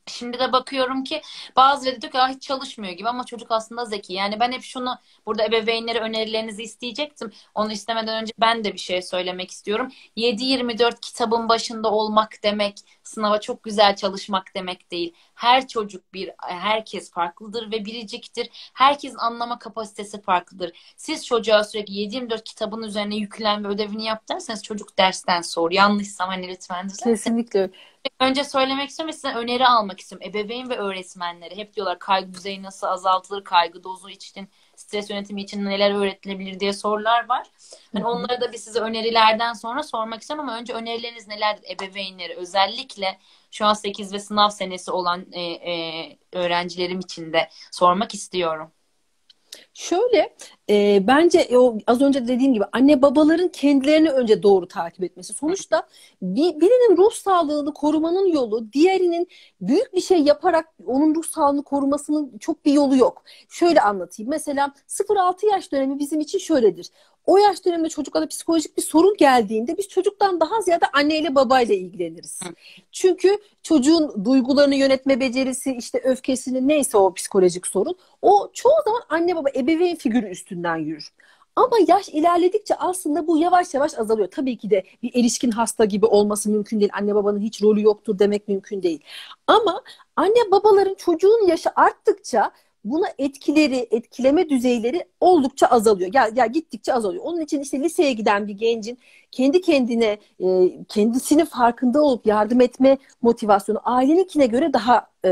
Speaker 1: Şimdi de bakıyorum ki bazıları diyor ki "Aa, hiç çalışmıyor gibi ama çocuk aslında zeki. Yani ben hep şunu burada ebeveynlere önerilerinizi isteyecektim. Onu istemeden önce ben de bir şey söylemek istiyorum. 7-24 kitabın başında olmak demek, sınava çok güzel çalışmak demek değil. Her çocuk bir, herkes farklıdır ve biriciktir. Herkesin anlama kapasitesi farklıdır. Siz çocuğa sürekli 7-24 kitabın üzerine yüklen ve ödevini yap derseniz çocuk dersten sor. Yanlışsam hani lütfen.
Speaker 2: Kesinlikle.
Speaker 1: Önce söylemek istiyorum ve size öneri almak istiyorum. Ebeveyn ve öğretmenlere hep diyorlar kaygı düzeyi nasıl azaltılır, kaygı dozu için, stres yönetimi için neler öğretilebilir diye sorular var. Hani onları da bir size önerilerden sonra sormak istiyorum ama önce önerileriniz nelerdir ebeveynleri özellikle şu an 8 ve sınav senesi olan e, e, öğrencilerim için de sormak istiyorum.
Speaker 2: Şöyle e, bence o az önce dediğim gibi anne babaların kendilerini önce doğru takip etmesi. Sonuçta bir, birinin ruh sağlığını korumanın yolu diğerinin büyük bir şey yaparak onun ruh sağlığını korumasının çok bir yolu yok. Şöyle anlatayım. Mesela 0-6 yaş dönemi bizim için şöyledir o yaş döneminde çocuklarda psikolojik bir sorun geldiğinde biz çocuktan daha ziyade anneyle babayla ilgileniriz. Hı. Çünkü çocuğun duygularını yönetme becerisi, işte öfkesini neyse o psikolojik sorun o çoğu zaman anne baba ebeveyn figürü üstünden yürür. Ama yaş ilerledikçe aslında bu yavaş yavaş azalıyor. Tabii ki de bir erişkin hasta gibi olması mümkün değil. Anne babanın hiç rolü yoktur demek mümkün değil. Ama anne babaların çocuğun yaşı arttıkça buna etkileri, etkileme düzeyleri oldukça azalıyor. Ya, ya gittikçe azalıyor. Onun için işte liseye giden bir gencin kendi kendine e, kendisini farkında olup yardım etme motivasyonu aileninkine göre daha e,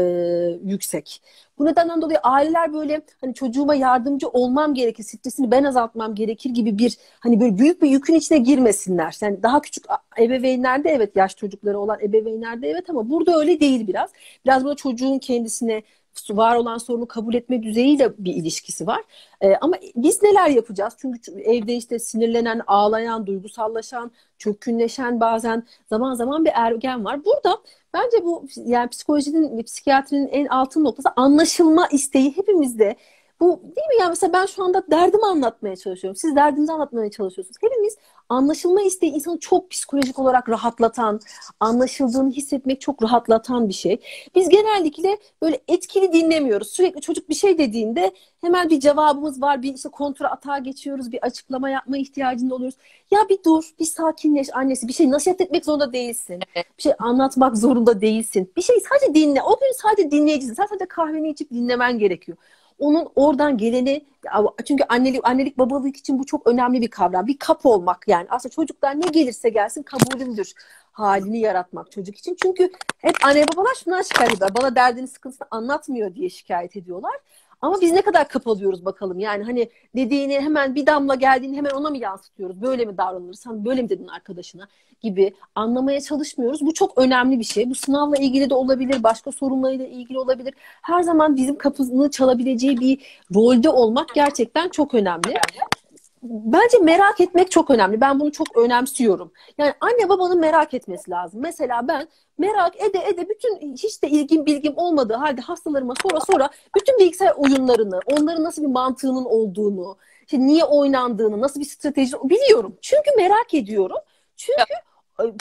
Speaker 2: yüksek. Bu nedenden dolayı aileler böyle hani çocuğuma yardımcı olmam gerekir, stresini ben azaltmam gerekir gibi bir hani böyle büyük bir yükün içine girmesinler. Yani daha küçük ebeveynlerde evet yaş çocukları olan ebeveynlerde evet ama burada öyle değil biraz. Biraz burada çocuğun kendisine var olan sorunu kabul etme düzeyiyle bir ilişkisi var. E, ama biz neler yapacağız? Çünkü evde işte sinirlenen, ağlayan, duygusallaşan, çökkünleşen bazen zaman zaman bir ergen var. Burada bence bu yani psikolojinin ve psikiyatrinin en altın noktası anlaşılma isteği hepimizde bu değil mi ya mesela ben şu anda derdimi anlatmaya çalışıyorum. Siz derdinizi anlatmaya çalışıyorsunuz. Hepimiz anlaşılma isteği insanı çok psikolojik olarak rahatlatan, anlaşıldığını hissetmek çok rahatlatan bir şey. Biz genellikle böyle etkili dinlemiyoruz. Sürekli çocuk bir şey dediğinde hemen bir cevabımız var. Bir işte kontra atağa geçiyoruz. Bir açıklama yapma ihtiyacında oluyoruz. Ya bir dur, bir sakinleş annesi. Bir şey nasihat etmek zorunda değilsin. Bir şey anlatmak zorunda değilsin. Bir şey sadece dinle. O gün sadece dinleyicisin. Sen sadece kahveni içip dinlemen gerekiyor onun oradan geleni çünkü annelik annelik babalık için bu çok önemli bir kavram. Bir kap olmak yani aslında çocuklar ne gelirse gelsin kabulümdür halini yaratmak çocuk için. Çünkü hep anne babalar şundan şikayet ediyorlar. Bana derdini sıkıntısını anlatmıyor diye şikayet ediyorlar. Ama biz ne kadar kapalıyoruz bakalım. Yani hani dediğini hemen bir damla geldiğini hemen ona mı yansıtıyoruz? Böyle mi davranırsan böyle mi dedin arkadaşına gibi anlamaya çalışmıyoruz. Bu çok önemli bir şey. Bu sınavla ilgili de olabilir, başka sorunlarıyla ilgili olabilir. Her zaman bizim kapısını çalabileceği bir rolde olmak gerçekten çok önemli bence merak etmek çok önemli. Ben bunu çok önemsiyorum. Yani anne babanın merak etmesi lazım. Mesela ben merak ede ede bütün hiç de ilgim bilgim olmadığı halde hastalarıma sonra sonra bütün bilgisayar oyunlarını, onların nasıl bir mantığının olduğunu, işte niye oynandığını, nasıl bir strateji biliyorum. Çünkü merak ediyorum. Çünkü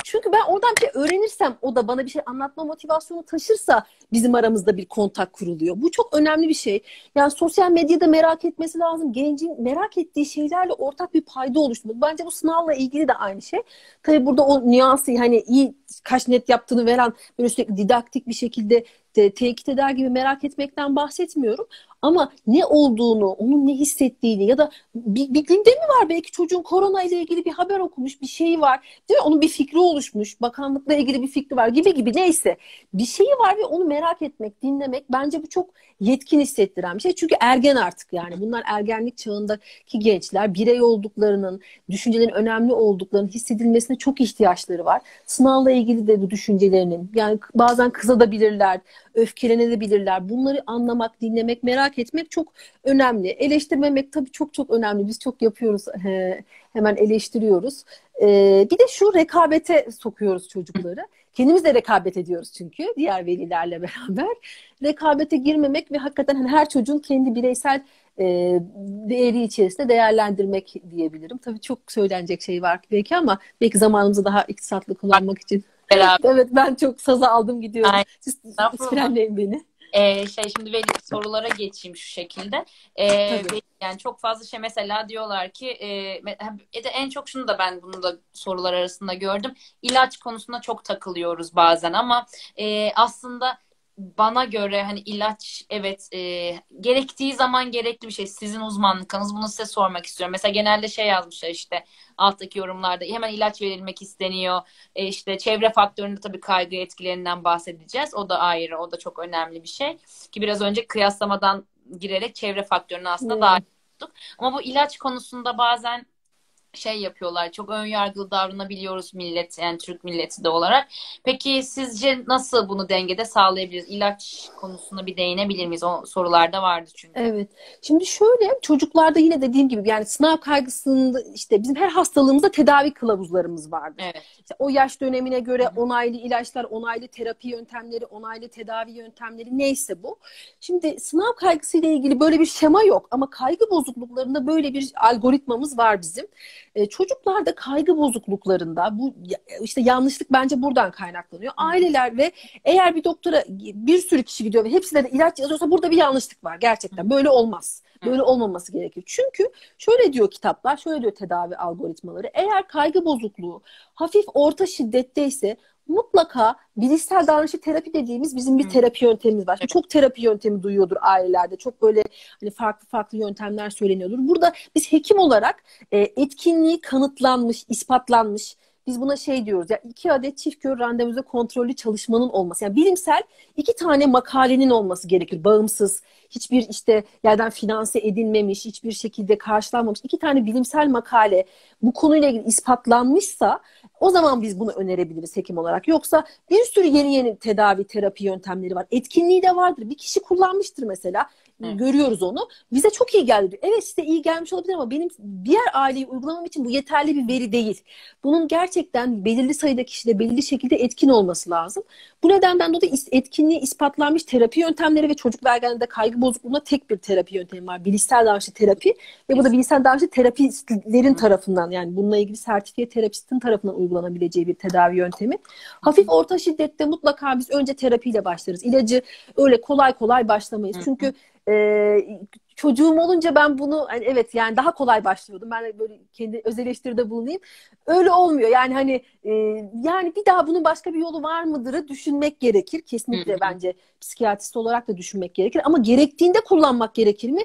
Speaker 2: çünkü ben oradan bir şey öğrenirsem o da bana bir şey anlatma motivasyonu taşırsa bizim aramızda bir kontak kuruluyor. Bu çok önemli bir şey. Yani sosyal medyada merak etmesi lazım. Gencin merak ettiği şeylerle ortak bir payda oluşturmak. Bence bu sınavla ilgili de aynı şey. Tabii burada o nüansı hani iyi kaç net yaptığını veren böyle sürekli didaktik bir şekilde te tekit eder gibi merak etmekten bahsetmiyorum. Ama ne olduğunu, onun ne hissettiğini ya da bir, bir gündemi var belki çocuğun korona ile ilgili bir haber okumuş, bir şeyi var. Değil mi? Onun bir fikri oluşmuş, bakanlıkla ilgili bir fikri var gibi gibi neyse. Bir şeyi var ve onu merak etmek, dinlemek bence bu çok yetkin hissettiren bir şey. Çünkü ergen artık yani. Bunlar ergenlik çağındaki gençler birey olduklarının, düşüncelerin önemli olduklarının hissedilmesine çok ihtiyaçları var. Sınavla ilgili de bu düşüncelerinin yani bazen kızabilirler, öfkelenebilirler. Bunları anlamak, dinlemek, merak etmek çok önemli. Eleştirmemek tabii çok çok önemli. Biz çok yapıyoruz. hemen eleştiriyoruz. Ee, bir de şu rekabete sokuyoruz çocukları. Kendimiz de rekabet ediyoruz çünkü diğer velilerle beraber. Rekabete girmemek ve hakikaten hani her çocuğun kendi bireysel e, değeri içerisinde değerlendirmek diyebilirim. Tabii çok söylenecek şey var belki ama belki zamanımızı daha iktisatlı kullanmak için. evet ben çok saza aldım gidiyorum. Aynen. Siz frenleyin beni.
Speaker 1: Ee, şey şimdi veli sorulara geçeyim şu şekilde. Ee, yani çok fazla şey mesela diyorlar ki e, de en çok şunu da ben bunu da sorular arasında gördüm. İlaç konusunda çok takılıyoruz bazen ama e, aslında bana göre hani ilaç evet e, gerektiği zaman gerekli bir şey. Sizin uzmanlıkınız bunu size sormak istiyorum. Mesela genelde şey yazmışlar işte alttaki yorumlarda hemen ilaç verilmek isteniyor. E, işte çevre faktöründe tabii kaygı etkilerinden bahsedeceğiz. O da ayrı, o da çok önemli bir şey. Ki biraz önce kıyaslamadan girerek çevre faktörünü aslında hmm. dahil ettik. Ama bu ilaç konusunda bazen şey yapıyorlar. Çok ön yargılı davranabiliyoruz millet yani Türk milleti de olarak. Peki sizce nasıl bunu dengede sağlayabiliriz? İlaç konusuna bir değinebilir miyiz? O sorularda vardı çünkü.
Speaker 2: Evet. Şimdi şöyle çocuklarda yine dediğim gibi yani sınav kaygısında işte bizim her hastalığımızda tedavi kılavuzlarımız vardı.
Speaker 1: Evet.
Speaker 2: İşte o yaş dönemine göre onaylı ilaçlar, onaylı terapi yöntemleri, onaylı tedavi yöntemleri neyse bu. Şimdi sınav kaygısıyla ilgili böyle bir şema yok ama kaygı bozukluklarında böyle bir algoritmamız var bizim. E, çocuklarda kaygı bozukluklarında bu işte yanlışlık bence buradan kaynaklanıyor. Aileler ve eğer bir doktora bir sürü kişi gidiyor ve hepsine de ilaç yazıyorsa burada bir yanlışlık var gerçekten. Böyle olmaz. Böyle olmaması gerekir. Çünkü şöyle diyor kitaplar, şöyle diyor tedavi algoritmaları. Eğer kaygı bozukluğu hafif orta şiddetteyse mutlaka bilişsel davranışçı terapi dediğimiz bizim bir terapi yöntemimiz var. Çok terapi yöntemi duyuyordur ailelerde. Çok böyle hani farklı farklı yöntemler söyleniyordur. Burada biz hekim olarak e, etkinliği kanıtlanmış, ispatlanmış biz buna şey diyoruz ya iki adet çift kör randevuza kontrollü çalışmanın olması. Yani bilimsel iki tane makalenin olması gerekir. Bağımsız, hiçbir işte yerden finanse edilmemiş, hiçbir şekilde karşılanmamış iki tane bilimsel makale bu konuyla ilgili ispatlanmışsa o zaman biz bunu önerebiliriz hekim olarak. Yoksa bir sürü yeni yeni tedavi, terapi yöntemleri var. Etkinliği de vardır. Bir kişi kullanmıştır mesela. Evet. Görüyoruz onu. Bize çok iyi geldi. Evet size iyi gelmiş olabilir ama benim diğer aileyi uygulamam için bu yeterli bir veri değil. Bunun gerçekten belirli sayıda kişide belirli şekilde etkin olması lazım. Bu nedenden dolayı etkinliği ispatlanmış terapi yöntemleri ve çocuk ergenliğinde kaygı bozukluğuna tek bir terapi yöntemi var. Bilişsel davranışçı terapi ve bu da bilişsel davranışçı terapistlerin tarafından yani bununla ilgili sertifiye terapistin tarafından uygulanabileceği bir tedavi yöntemi. Hafif orta şiddette mutlaka biz önce terapiyle başlarız. İlacı öyle kolay kolay başlamayız. Çünkü e, çocuğum olunca ben bunu hani evet yani daha kolay başlıyordum. Ben böyle kendi öz eleştiride bulunayım. Öyle olmuyor. Yani hani e, yani bir daha bunun başka bir yolu var mıdırı düşünmek gerekir. Kesinlikle bence psikiyatrist olarak da düşünmek gerekir. Ama gerektiğinde kullanmak gerekir mi?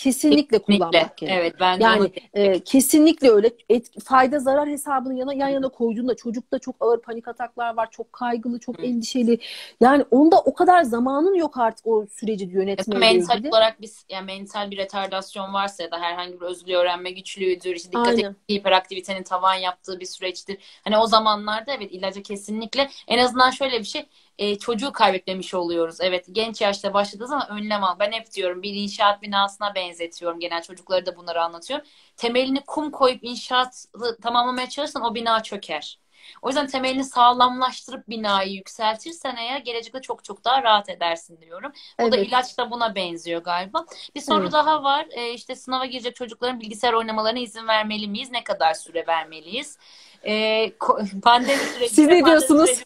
Speaker 2: Kesinlikle kullanmak gerekiyor.
Speaker 1: Evet ben
Speaker 2: yani e, kesinlikle öyle. Et, fayda zarar hesabını yana yan yana koyduğunda çocukta çok ağır panik ataklar var. Çok kaygılı, çok Hı. endişeli. Yani onda o kadar zamanın yok artık o süreci yönetmeye
Speaker 1: Mental ilgili. olarak biz yani mental bir retardasyon varsa ya da herhangi bir özgürlüğü öğrenme güçlüğüdür. İşte dikkat hiperaktivitenin tavan yaptığı bir süreçtir. Hani o zamanlarda evet ilaca kesinlikle en azından şöyle bir şey e, çocuğu kaybetmemiş oluyoruz. Evet genç yaşta başladığı zaman önlem al. Ben hep diyorum bir inşaat binasına benzetiyorum. Genel çocukları da bunları anlatıyorum. Temelini kum koyup inşaatı tamamlamaya çalışırsan o bina çöker. O yüzden temelini sağlamlaştırıp binayı yükseltirsen eğer gelecekte çok çok daha rahat edersin diyorum. Bu evet. da ilaç da buna benziyor galiba. Bir soru evet. daha var. E, işte sınava girecek çocukların bilgisayar oynamalarına izin vermeli miyiz? Ne kadar süre vermeliyiz? E, pandemi süreci.
Speaker 2: Siz ne diyorsunuz?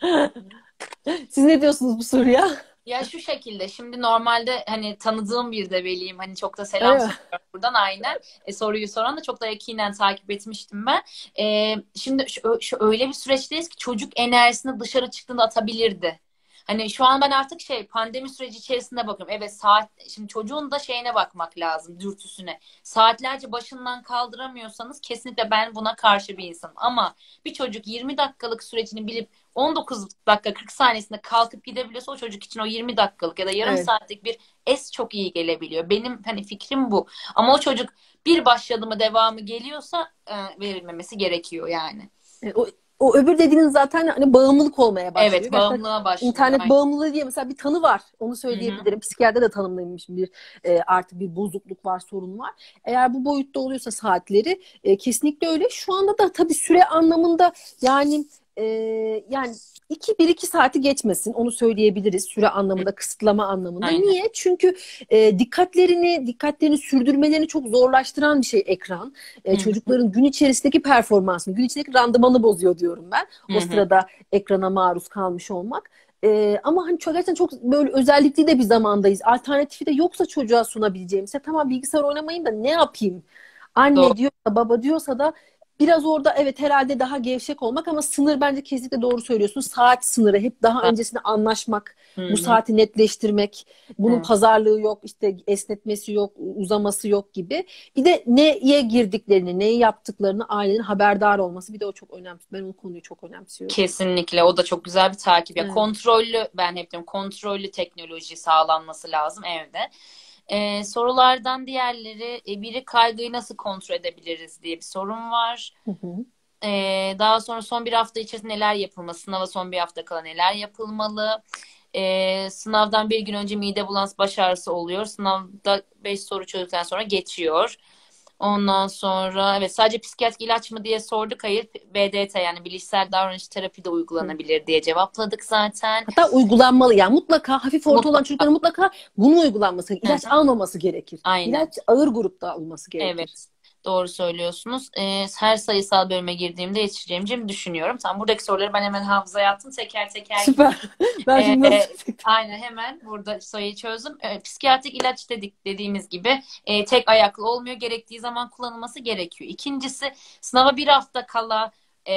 Speaker 2: Siz ne diyorsunuz bu soruya?
Speaker 1: Ya şu şekilde şimdi normalde hani tanıdığım bir de veliyim hani çok da selam evet. buradan aynen e, soruyu soran da çok da yakinen takip etmiştim ben. E, şimdi şu, şu öyle bir süreçteyiz ki çocuk enerjisini dışarı çıktığında atabilirdi. Hani şu an ben artık şey pandemi süreci içerisinde bakıyorum. Evet saat şimdi çocuğun da şeyine bakmak lazım dürtüsüne. Saatlerce başından kaldıramıyorsanız kesinlikle ben buna karşı bir insanım. Ama bir çocuk 20 dakikalık sürecini bilip 19 dakika 40 saniyesinde kalkıp gidebiliyorsa o çocuk için o 20 dakikalık ya da yarım evet. saatlik bir es çok iyi gelebiliyor. Benim hani fikrim bu. Ama o çocuk bir başladı mı devamı geliyorsa e, verilmemesi gerekiyor yani.
Speaker 2: E, o o öbür dediğiniz zaten hani bağımlılık olmaya başlıyor.
Speaker 1: Evet bağımlılığa başlıyor.
Speaker 2: İnternet Aynen. bağımlılığı diye mesela bir tanı var. Onu söyleyebilirim. Psikiyerde de tanımlanmış bir e, artık bir bozukluk var, sorun var. Eğer bu boyutta oluyorsa saatleri e, kesinlikle öyle. Şu anda da tabii süre anlamında yani e, yani 2 1 2 saati geçmesin onu söyleyebiliriz süre anlamında kısıtlama anlamında. Aynen. Niye? Çünkü e, dikkatlerini dikkatlerini sürdürmelerini çok zorlaştıran bir şey ekran. E, çocukların gün içerisindeki performansını, gün içindeki randımanı bozuyor diyorum ben. O Hı-hı. sırada ekrana maruz kalmış olmak. Ee, ama hani gerçekten çok böyle özellikli de bir zamandayız. Alternatifi de yoksa çocuğa sunabileceğimiz. Ya tamam bilgisayar oynamayın da ne yapayım? Anne Doğru. diyorsa, baba diyorsa da Biraz orada evet herhalde daha gevşek olmak ama sınır bence kesinlikle doğru söylüyorsun. Saat sınırı hep daha öncesinde anlaşmak, Hı-hı. bu saati netleştirmek. Bunun evet. pazarlığı yok, işte esnetmesi yok, uzaması yok gibi. Bir de neye girdiklerini, neyi yaptıklarını ailenin haberdar olması bir de o çok önemli. Ben o konuyu çok önemsiyorum.
Speaker 1: Kesinlikle o da çok güzel bir takip. Ya evet. kontrollü ben hep diyorum kontrollü teknoloji sağlanması lazım evde. E, sorulardan diğerleri e, biri kaygıyı nasıl kontrol edebiliriz diye bir sorun var.
Speaker 2: Hı hı.
Speaker 1: E, daha sonra son bir hafta içerisinde neler yapılmalı? Sınava son bir hafta kala neler yapılmalı? E, sınavdan bir gün önce mide bulantısı baş ağrısı oluyor. Sınavda 5 soru çözdükten sonra geçiyor. Ondan sonra evet sadece psikiyatrik ilaç mı diye sorduk. Hayır BDT yani bilişsel davranış terapi de uygulanabilir diye cevapladık zaten.
Speaker 2: Hatta uygulanmalı yani mutlaka hafif orta olan çocukların mutlaka bunu uygulanması, ilaç
Speaker 1: Hı hı.
Speaker 2: almaması gerekir.
Speaker 1: Aynen.
Speaker 2: İlaç ağır grupta olması gerekir.
Speaker 1: Evet. Doğru söylüyorsunuz. Ee, her sayısal bölüme girdiğimde yetişeceğimi düşünüyorum. Tam buradaki soruları ben hemen hafızaya attım. Teker teker
Speaker 2: Süper. Ben şimdi
Speaker 1: Ee,
Speaker 2: nasıl
Speaker 1: Aynen hemen burada sayıyı çözdüm. Ee, psikiyatrik ilaç dedik dediğimiz gibi e, tek ayaklı olmuyor. Gerektiği zaman kullanılması gerekiyor. İkincisi sınava bir hafta kala e,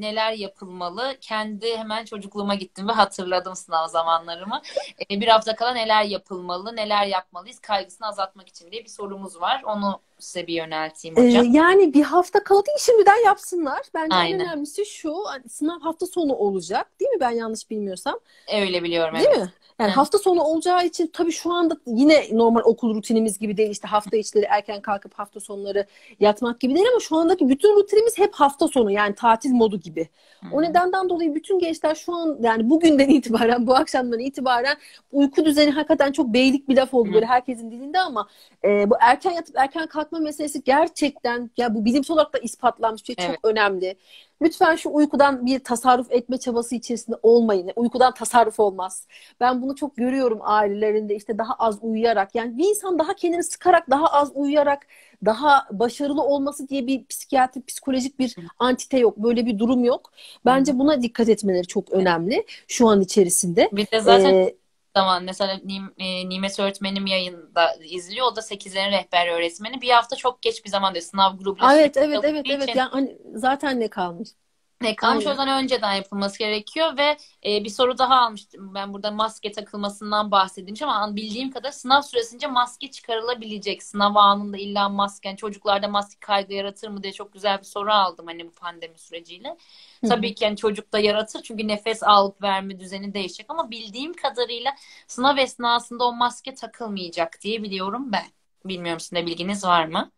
Speaker 1: neler yapılmalı? Kendi hemen çocukluğuma gittim ve hatırladım sınav zamanlarımı. E, bir hafta kala neler yapılmalı? Neler yapmalıyız? Kaygısını azaltmak için diye bir sorumuz var. Onu size bir yönelteyim
Speaker 2: Ee,
Speaker 1: hocam.
Speaker 2: yani bir hafta kala değil şimdiden yapsınlar. Bence en
Speaker 1: Aynen.
Speaker 2: önemlisi şu hani sınav hafta sonu olacak değil mi ben yanlış bilmiyorsam?
Speaker 1: Öyle biliyorum
Speaker 2: Değil
Speaker 1: evet.
Speaker 2: mi? Yani hafta sonu olacağı için tabii şu anda yine normal okul rutinimiz gibi değil işte hafta içleri erken kalkıp hafta sonları yatmak gibi değil ama şu andaki bütün rutinimiz hep hafta sonu yani tatil modu gibi. O nedenden dolayı bütün gençler şu an yani bugünden itibaren bu akşamdan itibaren uyku düzeni hakikaten çok beylik bir laf oldu
Speaker 1: Hı.
Speaker 2: böyle herkesin dilinde ama e, bu erken yatıp erken kalkma meselesi gerçekten ya bu bilimsel olarak da ispatlanmış bir şey
Speaker 1: Evet.
Speaker 2: çok önemli. Lütfen şu uykudan bir tasarruf etme çabası içerisinde olmayın. Uykudan tasarruf olmaz. Ben bunu çok görüyorum ailelerinde işte daha az uyuyarak yani bir insan daha kendini sıkarak daha az uyuyarak daha başarılı olması diye bir psikiyatrik psikolojik bir antite yok. Böyle bir durum yok. Bence buna dikkat etmeleri çok önemli şu an içerisinde.
Speaker 1: Bir de zaten
Speaker 2: Ee,
Speaker 1: zaman mesela Nim, e, Nimet öğretmenim yayında izliyor. O da 8'lerin rehber öğretmeni. Bir hafta çok geç bir zaman diyor. Sınav grubuyla
Speaker 2: evet evet evet
Speaker 1: çalıştığı
Speaker 2: evet
Speaker 1: için
Speaker 2: yani hani zaten ne kalmış? Aynen.
Speaker 1: zaman önceden yapılması gerekiyor ve e, bir soru daha almıştım. Ben burada maske takılmasından bahsedilmiş ama bildiğim kadar sınav süresince maske çıkarılabilecek. Sınav anında illa maske, yani çocuklarda maske kaygı yaratır mı diye çok güzel bir soru aldım hani bu pandemi süreciyle.
Speaker 2: Hı hı.
Speaker 1: Tabii ki yani çocukta yaratır çünkü nefes alıp verme düzeni değişecek ama bildiğim kadarıyla sınav esnasında o maske takılmayacak diye biliyorum ben. Bilmiyorum sizin de bilginiz var mı?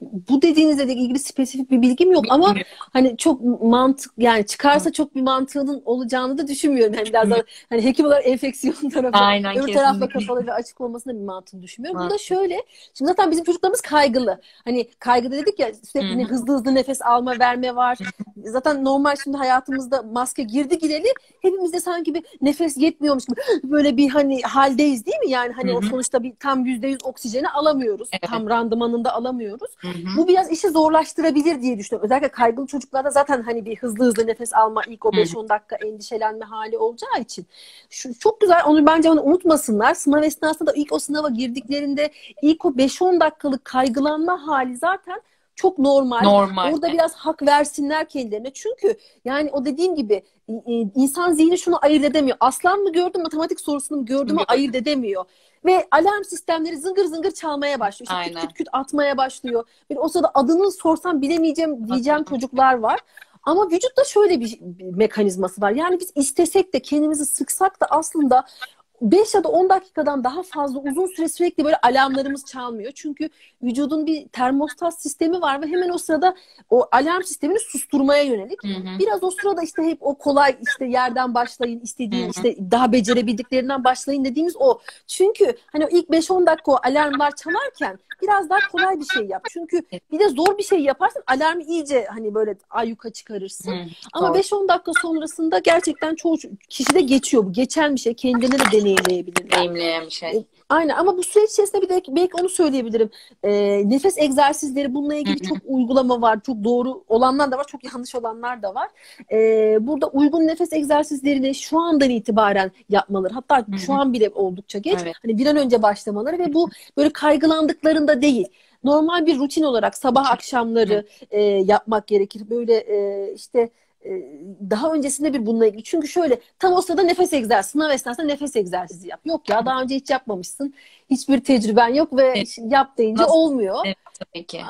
Speaker 2: Bu dediğinizle ilgili spesifik bir bilgim yok ama hani çok mantık yani çıkarsa çok bir mantığının olacağını da düşünmüyorum. Yani biraz daha hani hekim olarak enfeksiyon tarafı
Speaker 1: Aynen
Speaker 2: öbür tarafla kapalı ve açık olmasına bir mantığını düşünmüyorum. Bu da şöyle. Şimdi zaten bizim çocuklarımız kaygılı. Hani kaygıda dedik ya sürekli
Speaker 1: hı.
Speaker 2: hızlı hızlı nefes alma verme var. Zaten normal şimdi hayatımızda maske girdi gireli hepimizde sanki bir nefes yetmiyormuş gibi böyle bir hani haldeyiz değil mi? Yani hani o sonuçta bir tam yüzde yüz oksijeni alamıyoruz.
Speaker 1: Evet.
Speaker 2: Tam randımanında alamıyoruz.
Speaker 1: Hı hı.
Speaker 2: Bu biraz işi zorlaştırabilir diye düşünüyorum. Özellikle kaygılı çocuklarda zaten hani bir hızlı hızlı nefes alma ilk o
Speaker 1: Hı hı.
Speaker 2: 5-10 dakika endişelenme hali olacağı için. Şu, çok güzel onu bence onu unutmasınlar. Sınav esnasında da ilk o sınava girdiklerinde ilk o 5-10 dakikalık kaygılanma hali zaten çok normal.
Speaker 1: Normal.
Speaker 2: Orada biraz hak versinler kendilerine. Çünkü yani o dediğim gibi insan zihni şunu ayırt edemiyor. Aslan mı gördüm, matematik sorusunu mu gördüm mü
Speaker 1: Gördüm.
Speaker 2: ayırt edemiyor. Ve alarm sistemleri zıngır zıngır çalmaya başlıyor. İşte küt
Speaker 1: Aynen.
Speaker 2: küt küt atmaya başlıyor. Bir o sırada adını sorsam bilemeyeceğim diyeceğim çocuklar var. Ama vücutta şöyle bir mekanizması var. Yani biz istesek de kendimizi sıksak da aslında 5 ya da 10 dakikadan daha fazla uzun süre sürekli böyle alarmlarımız çalmıyor. Çünkü vücudun bir termostat sistemi var ve hemen o sırada o alarm sistemini susturmaya yönelik.
Speaker 1: Hı hı.
Speaker 2: Biraz o sırada işte hep o kolay işte yerden başlayın, istediğin
Speaker 1: Hı hı.
Speaker 2: işte daha becerebildiklerinden başlayın dediğimiz o. Çünkü hani o ilk 5-10 dakika o alarmlar çalarken biraz daha kolay bir şey yap. Çünkü bir de zor bir şey yaparsan alarmı iyice hani böyle ayyuka çıkarırsın.
Speaker 1: Hı.
Speaker 2: Ama
Speaker 1: Doğru.
Speaker 2: 5-10 dakika sonrasında gerçekten çoğu kişide geçiyor bu. Geçen bir şey. Kendine de deneyimleyebilirler.
Speaker 1: Deneyimleyen bir şey.
Speaker 2: Aynen ama bu süreç içerisinde bir de belki onu söyleyebilirim. Ee, nefes egzersizleri bununla ilgili çok uygulama var. Çok doğru olanlar da var. Çok yanlış olanlar da var. Ee, burada uygun nefes egzersizlerini şu andan itibaren yapmaları. Hatta şu an bile oldukça geç.
Speaker 1: Evet.
Speaker 2: Hani bir an önce başlamaları ve bu böyle kaygılandıklarında değil. Normal bir rutin olarak sabah akşamları e, yapmak gerekir. Böyle e, işte e, daha öncesinde bir bununla ilgili. Çünkü şöyle tam o sırada nefes egzersizi, sınav esnasında nefes egzersizi yap. Yok ya daha önce hiç yapmamışsın. Hiçbir tecrüben yok ve
Speaker 1: Evet.
Speaker 2: yap deyince
Speaker 1: Nasıl?
Speaker 2: olmuyor.
Speaker 1: Evet. Peki.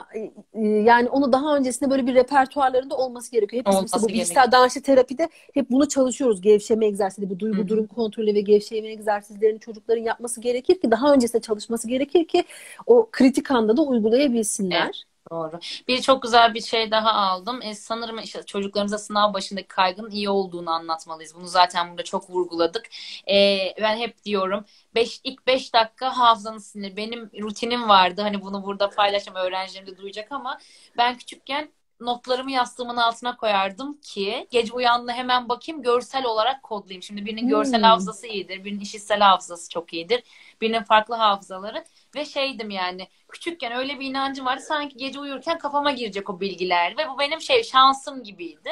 Speaker 2: E, yani onu daha öncesinde böyle bir repertuarlarında olması gerekiyor. Hep biz
Speaker 1: Olması
Speaker 2: mesela bu bilgisayar davranışçı terapide hep bunu çalışıyoruz. Gevşeme egzersizi, bu duygu
Speaker 1: Hı hı.
Speaker 2: durum kontrolü ve gevşeme egzersizlerini çocukların yapması gerekir ki daha öncesinde çalışması gerekir ki o kritik anda da uygulayabilsinler.
Speaker 1: Doğru. Bir çok güzel bir şey daha aldım. E, sanırım işte çocuklarımıza sınav başındaki kaygının iyi olduğunu anlatmalıyız. Bunu zaten burada çok vurguladık. E, ben hep diyorum beş, ilk 5 dakika hafızanı sinir. Benim rutinim vardı. Hani bunu burada paylaşacağım. Öğrencilerim de duyacak ama ben küçükken notlarımı yastığımın altına koyardım ki gece uyandığımda hemen bakayım görsel olarak kodlayayım. Şimdi birinin görsel
Speaker 2: Hmm.
Speaker 1: hafızası iyidir, birinin işitsel hafızası çok iyidir, birinin farklı hafızaları ve şeydim yani küçükken öyle bir inancım vardı sanki gece uyurken kafama girecek o bilgiler ve bu benim şey şansım gibiydi.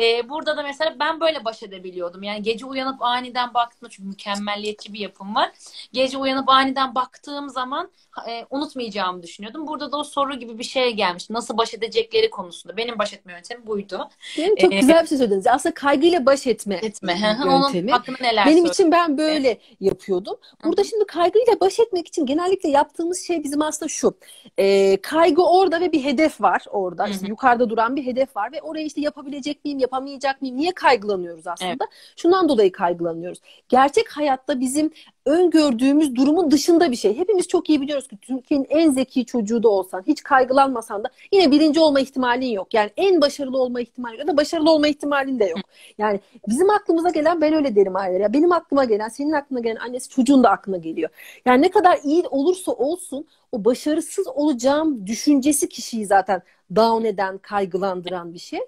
Speaker 1: Ee, burada da mesela ben böyle baş edebiliyordum. Yani gece uyanıp aniden baktığımda çünkü mükemmelliyetçi bir yapım var. Gece uyanıp aniden baktığım zaman e, unutmayacağımı düşünüyordum. Burada da o soru gibi bir şey gelmişti. Nasıl baş edecekleri konusunda. Benim baş etme yöntemim buydu.
Speaker 2: Değil mi? Çok
Speaker 1: Ee,
Speaker 2: güzel bir şey söylediniz. Aslında kaygıyla baş etme
Speaker 1: Etme. Onun
Speaker 2: yöntemi.
Speaker 1: hakkında neler
Speaker 2: Benim
Speaker 1: söyle.
Speaker 2: için ben böyle yapıyordum. Burada
Speaker 1: Hı hı.
Speaker 2: şimdi kaygıyla baş etmek için genellikle yaptığımız şey bizim aslında şu. Ee, kaygı orada ve bir hedef var orada.
Speaker 1: Hı
Speaker 2: İşte
Speaker 1: hı.
Speaker 2: yukarıda duran bir hedef var ve orayı işte yapabilecek miyim, yapamayacak mıyım? Niye kaygılanıyoruz aslında?
Speaker 1: Evet.
Speaker 2: Şundan dolayı kaygılanıyoruz. Gerçek hayatta bizim öngördüğümüz durumun dışında bir şey. Hepimiz çok iyi biliyoruz ki Türkiye'nin en zeki çocuğu da olsan, hiç kaygılanmasan da yine birinci olma ihtimalin yok. Yani en başarılı olma ihtimali ya da başarılı olma ihtimalin de yok. Yani bizim aklımıza gelen ben öyle derim ailelere. Ya benim aklıma gelen, senin aklına gelen annesi çocuğun da aklına geliyor. Yani ne kadar iyi olursa olsun o başarısız olacağım düşüncesi kişiyi zaten down eden, kaygılandıran bir şey.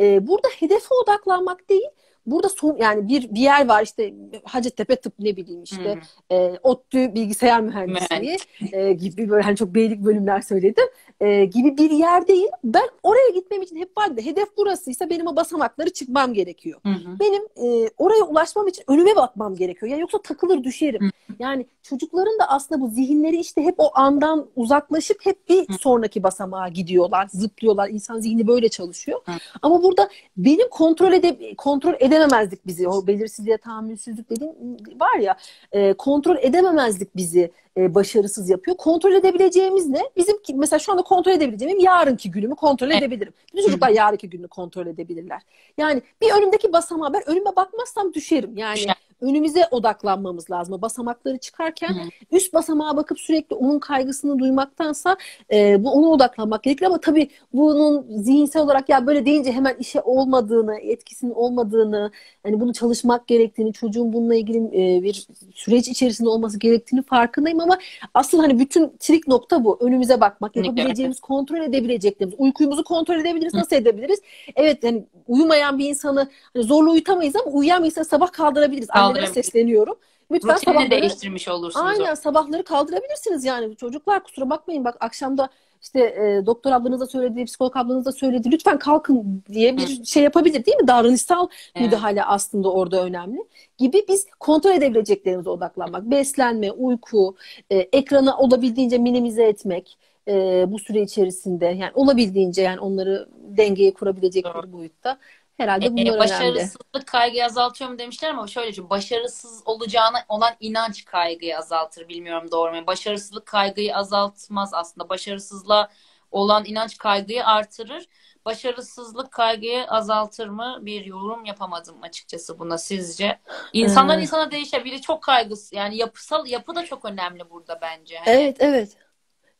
Speaker 2: Ee, burada hedefe odaklanmak değil, Burada son yani bir bir yer var işte Hacettepe Tıp ne bileyim işte
Speaker 1: hı.
Speaker 2: e, ODTÜ Bilgisayar Mühendisliği e, gibi böyle hani çok beylik bölümler söyledim e, gibi bir yer değil. Ben oraya gitmem için hep vardı. Hedef burasıysa benim o basamakları çıkmam gerekiyor.
Speaker 1: Hı hı.
Speaker 2: Benim e, oraya ulaşmam için önüme bakmam gerekiyor. Ya yoksa takılır düşerim.
Speaker 1: Hı.
Speaker 2: Yani çocukların da aslında bu zihinleri işte hep o andan uzaklaşıp hep bir
Speaker 1: Hı.
Speaker 2: sonraki basamağa gidiyorlar, zıplıyorlar. İnsan zihni böyle çalışıyor.
Speaker 1: Hı.
Speaker 2: Ama burada benim kontrol ede kontrol edememezlik bizi. O belirsizliğe tahammülsüzlük dediğim var ya e, kontrol edememezlik bizi e, başarısız yapıyor. Kontrol edebileceğimiz ne? Bizim mesela şu anda kontrol edebileceğim yarınki günümü kontrol
Speaker 1: Evet.
Speaker 2: edebilirim. Bütün çocuklar yarınki gününü kontrol edebilirler. Yani bir önümdeki basamağa ben önüme bakmazsam düşerim. Yani
Speaker 1: Düşer.
Speaker 2: Önümüze odaklanmamız lazım. Basamakları çıkarken
Speaker 1: Hı.
Speaker 2: üst basamağa bakıp sürekli onun kaygısını duymaktansa e, bu ona odaklanmak gerekir ama tabii bunun zihinsel olarak ya böyle deyince hemen işe olmadığını, etkisinin olmadığını, hani bunu çalışmak gerektiğini, çocuğun bununla ilgili e, bir süreç içerisinde olması gerektiğini farkındayım ama asıl hani bütün trik nokta bu. Önümüze bakmak, yapabileceğimiz, kontrol edebileceklerimiz. Uykumuzu kontrol edebiliriz.
Speaker 1: Hı.
Speaker 2: Nasıl edebiliriz? Evet hani uyumayan bir insanı hani zorla uyutamayız ama uyuyan bir insanı sabah kaldırabiliriz.
Speaker 1: Kaldırabiliriz.
Speaker 2: sesleniyorum. Lütfen
Speaker 1: Rutinini
Speaker 2: sabahları
Speaker 1: değiştirmiş olursunuz. o.
Speaker 2: Aynen sabahları kaldırabilirsiniz yani. Çocuklar kusura bakmayın bak akşamda işte e, doktor ablanız da söyledi, psikolog ablanız da söyledi. Lütfen kalkın diye bir şey yapabilir değil mi? Davranışsal
Speaker 1: Evet.
Speaker 2: müdahale aslında orada önemli. Gibi biz kontrol edebileceklerimize odaklanmak. Beslenme, uyku, e, ekranı olabildiğince minimize etmek e, bu süre içerisinde. Yani olabildiğince yani onları dengeye kurabilecekleri boyutta. Herhalde bunlar önemli.
Speaker 1: başarısızlık kaygıyı azaltıyor mu demişler ama şöyle çünkü başarısız olacağına olan inanç kaygıyı azaltır. Bilmiyorum doğru mu? Başarısızlık kaygıyı azaltmaz aslında. Başarısızlığa olan inanç kaygıyı artırır. Başarısızlık kaygıyı azaltır mı? Bir yorum yapamadım açıkçası buna sizce. İnsandan
Speaker 2: Ee.
Speaker 1: insana değişir. Biri çok kaygısı yani yapısal yapı da çok önemli burada bence. Hani
Speaker 2: Evet, evet.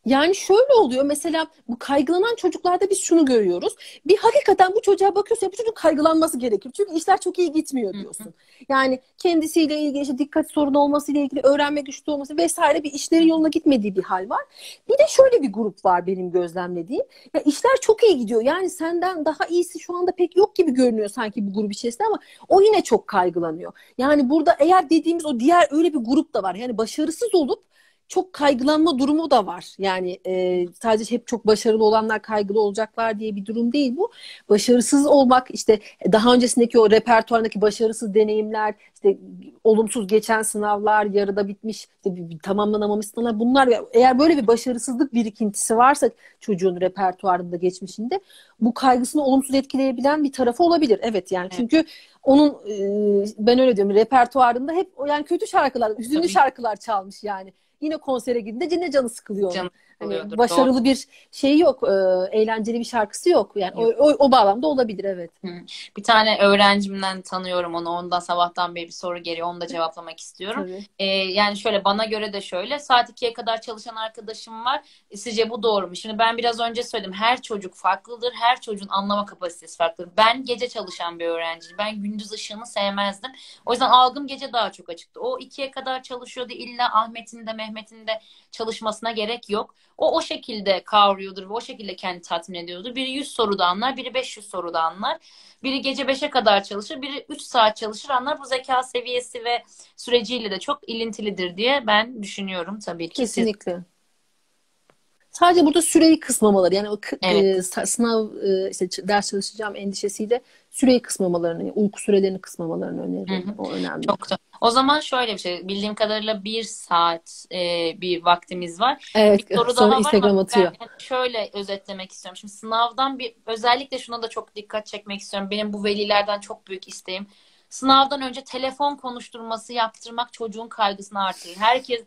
Speaker 2: Yani şöyle oluyor mesela bu kaygılanan çocuklarda biz şunu görüyoruz. Bir hakikaten bu çocuğa bakıyorsun ya bu çocuğun kaygılanması gerekir. Çünkü işler çok iyi gitmiyor diyorsun. Yani kendisiyle ilgili işte dikkat sorunu olmasıyla ilgili öğrenme güçlüğü olması vesaire bir işlerin yoluna gitmediği bir hal var. Bir de şöyle bir grup var benim gözlemlediğim. Ya işler çok iyi gidiyor. Yani senden daha iyisi şu anda pek yok gibi görünüyor sanki bu grup içerisinde ama o yine çok kaygılanıyor. Yani burada eğer dediğimiz o diğer öyle bir grup da var. Yani başarısız olup çok kaygılanma durumu da var. Yani e, sadece hep çok başarılı olanlar kaygılı olacaklar diye bir durum değil bu. Başarısız olmak işte daha öncesindeki o repertuarındaki başarısız deneyimler, işte olumsuz geçen sınavlar, yarıda bitmiş, işte bir, bir tamamlanamamış sınavlar bunlar eğer böyle bir başarısızlık birikintisi varsa çocuğun repertuarında geçmişinde bu kaygısını olumsuz etkileyebilen bir tarafı olabilir. Evet yani
Speaker 1: Evet.
Speaker 2: çünkü onun e, ben öyle diyorum repertuarında hep yani kötü şarkılar, hüzünlü
Speaker 1: Tabii.
Speaker 2: şarkılar çalmış yani. Yine konsere gidince yine canı sıkılıyor onun.
Speaker 1: Oluyordur.
Speaker 2: başarılı
Speaker 1: Doğru.
Speaker 2: bir şey yok. e, eğlenceli bir şarkısı yok. Yani o, o, o bağlamda olabilir evet.
Speaker 1: Bir tane öğrencimden tanıyorum onu. Ondan sabahtan beri bir soru geliyor. Onu da cevaplamak istiyorum.
Speaker 2: Tabii.
Speaker 1: Ee, yani şöyle bana göre de şöyle. Saat 2'ye kadar çalışan arkadaşım var. E, Sizce bu doğru mu? Şimdi ben biraz önce söyledim. Her çocuk farklıdır. Her çocuğun anlama kapasitesi farklıdır. Ben gece çalışan bir öğrenciyim. Ben gündüz ışığını sevmezdim. O yüzden algım gece daha çok açıktı. O 2'ye kadar çalışıyordu. İlla Ahmet'in de Mehmet'in de çalışmasına gerek yok. O o şekilde kavruyordur ve o şekilde kendi tatmin ediyordur. Biri 100 soruda anlar, biri 500 soruda anlar. Biri gece 5'e kadar çalışır, biri 3 saat çalışır anlar. Bu zeka seviyesi ve süreciyle de çok ilintilidir diye ben düşünüyorum tabii ki. Siz-
Speaker 2: Kesinlikle. Sadece burada süreyi kısmamaları yani o k-
Speaker 1: Evet.
Speaker 2: e, sınav e, işte ders çalışacağım endişesiyle süreyi kısmamalarını, uyku sürelerini kısmamalarını öneririm.
Speaker 1: Hı hı.
Speaker 2: O önemli.
Speaker 1: Çok da. O zaman şöyle bir şey. Bildiğim kadarıyla bir saat e, bir vaktimiz var.
Speaker 2: Evet,
Speaker 1: Bir soru
Speaker 2: sonra
Speaker 1: daha var
Speaker 2: Instagram
Speaker 1: ama
Speaker 2: atıyor.
Speaker 1: ben şöyle özetlemek istiyorum. Şimdi sınavdan bir özellikle şuna da çok dikkat çekmek istiyorum. Benim bu velilerden çok büyük isteğim. Sınavdan önce telefon konuşturması yaptırmak çocuğun kaygısını artırır. Herkes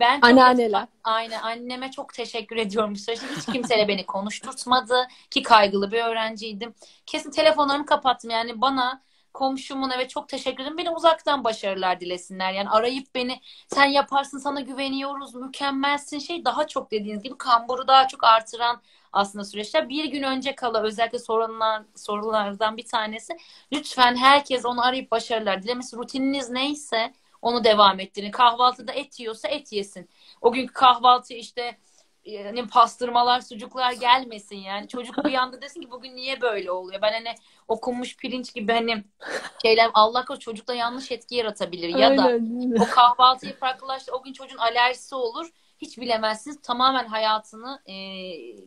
Speaker 1: ben
Speaker 2: Anneanneler.
Speaker 1: Aynen anneme çok teşekkür ediyorum bu süreçte. Hiç kimseyle beni konuşturtmadı ki kaygılı bir öğrenciydim. Kesin telefonlarımı kapattım. Yani bana komşumun evet çok teşekkür ederim. Beni uzaktan başarılar dilesinler. Yani arayıp beni sen yaparsın sana güveniyoruz mükemmelsin şey daha çok dediğiniz gibi kamburu daha çok artıran aslında süreçler. Bir gün önce kala özellikle sorular, sorulardan bir tanesi lütfen herkes onu arayıp başarılar dilemesi rutininiz neyse onu devam ettirin. Kahvaltıda et yiyorsa et yesin. O günkü kahvaltı işte yani pastırmalar, sucuklar gelmesin yani. Çocuk anda desin ki bugün niye böyle oluyor? Ben hani okunmuş pirinç gibi hani şeyler Allah korusun çocukta yanlış etki yaratabilir ya da
Speaker 2: Aynen.
Speaker 1: o kahvaltıyı farklılaştır. O gün çocuğun alerjisi olur. Hiç bilemezsiniz. Tamamen hayatını e,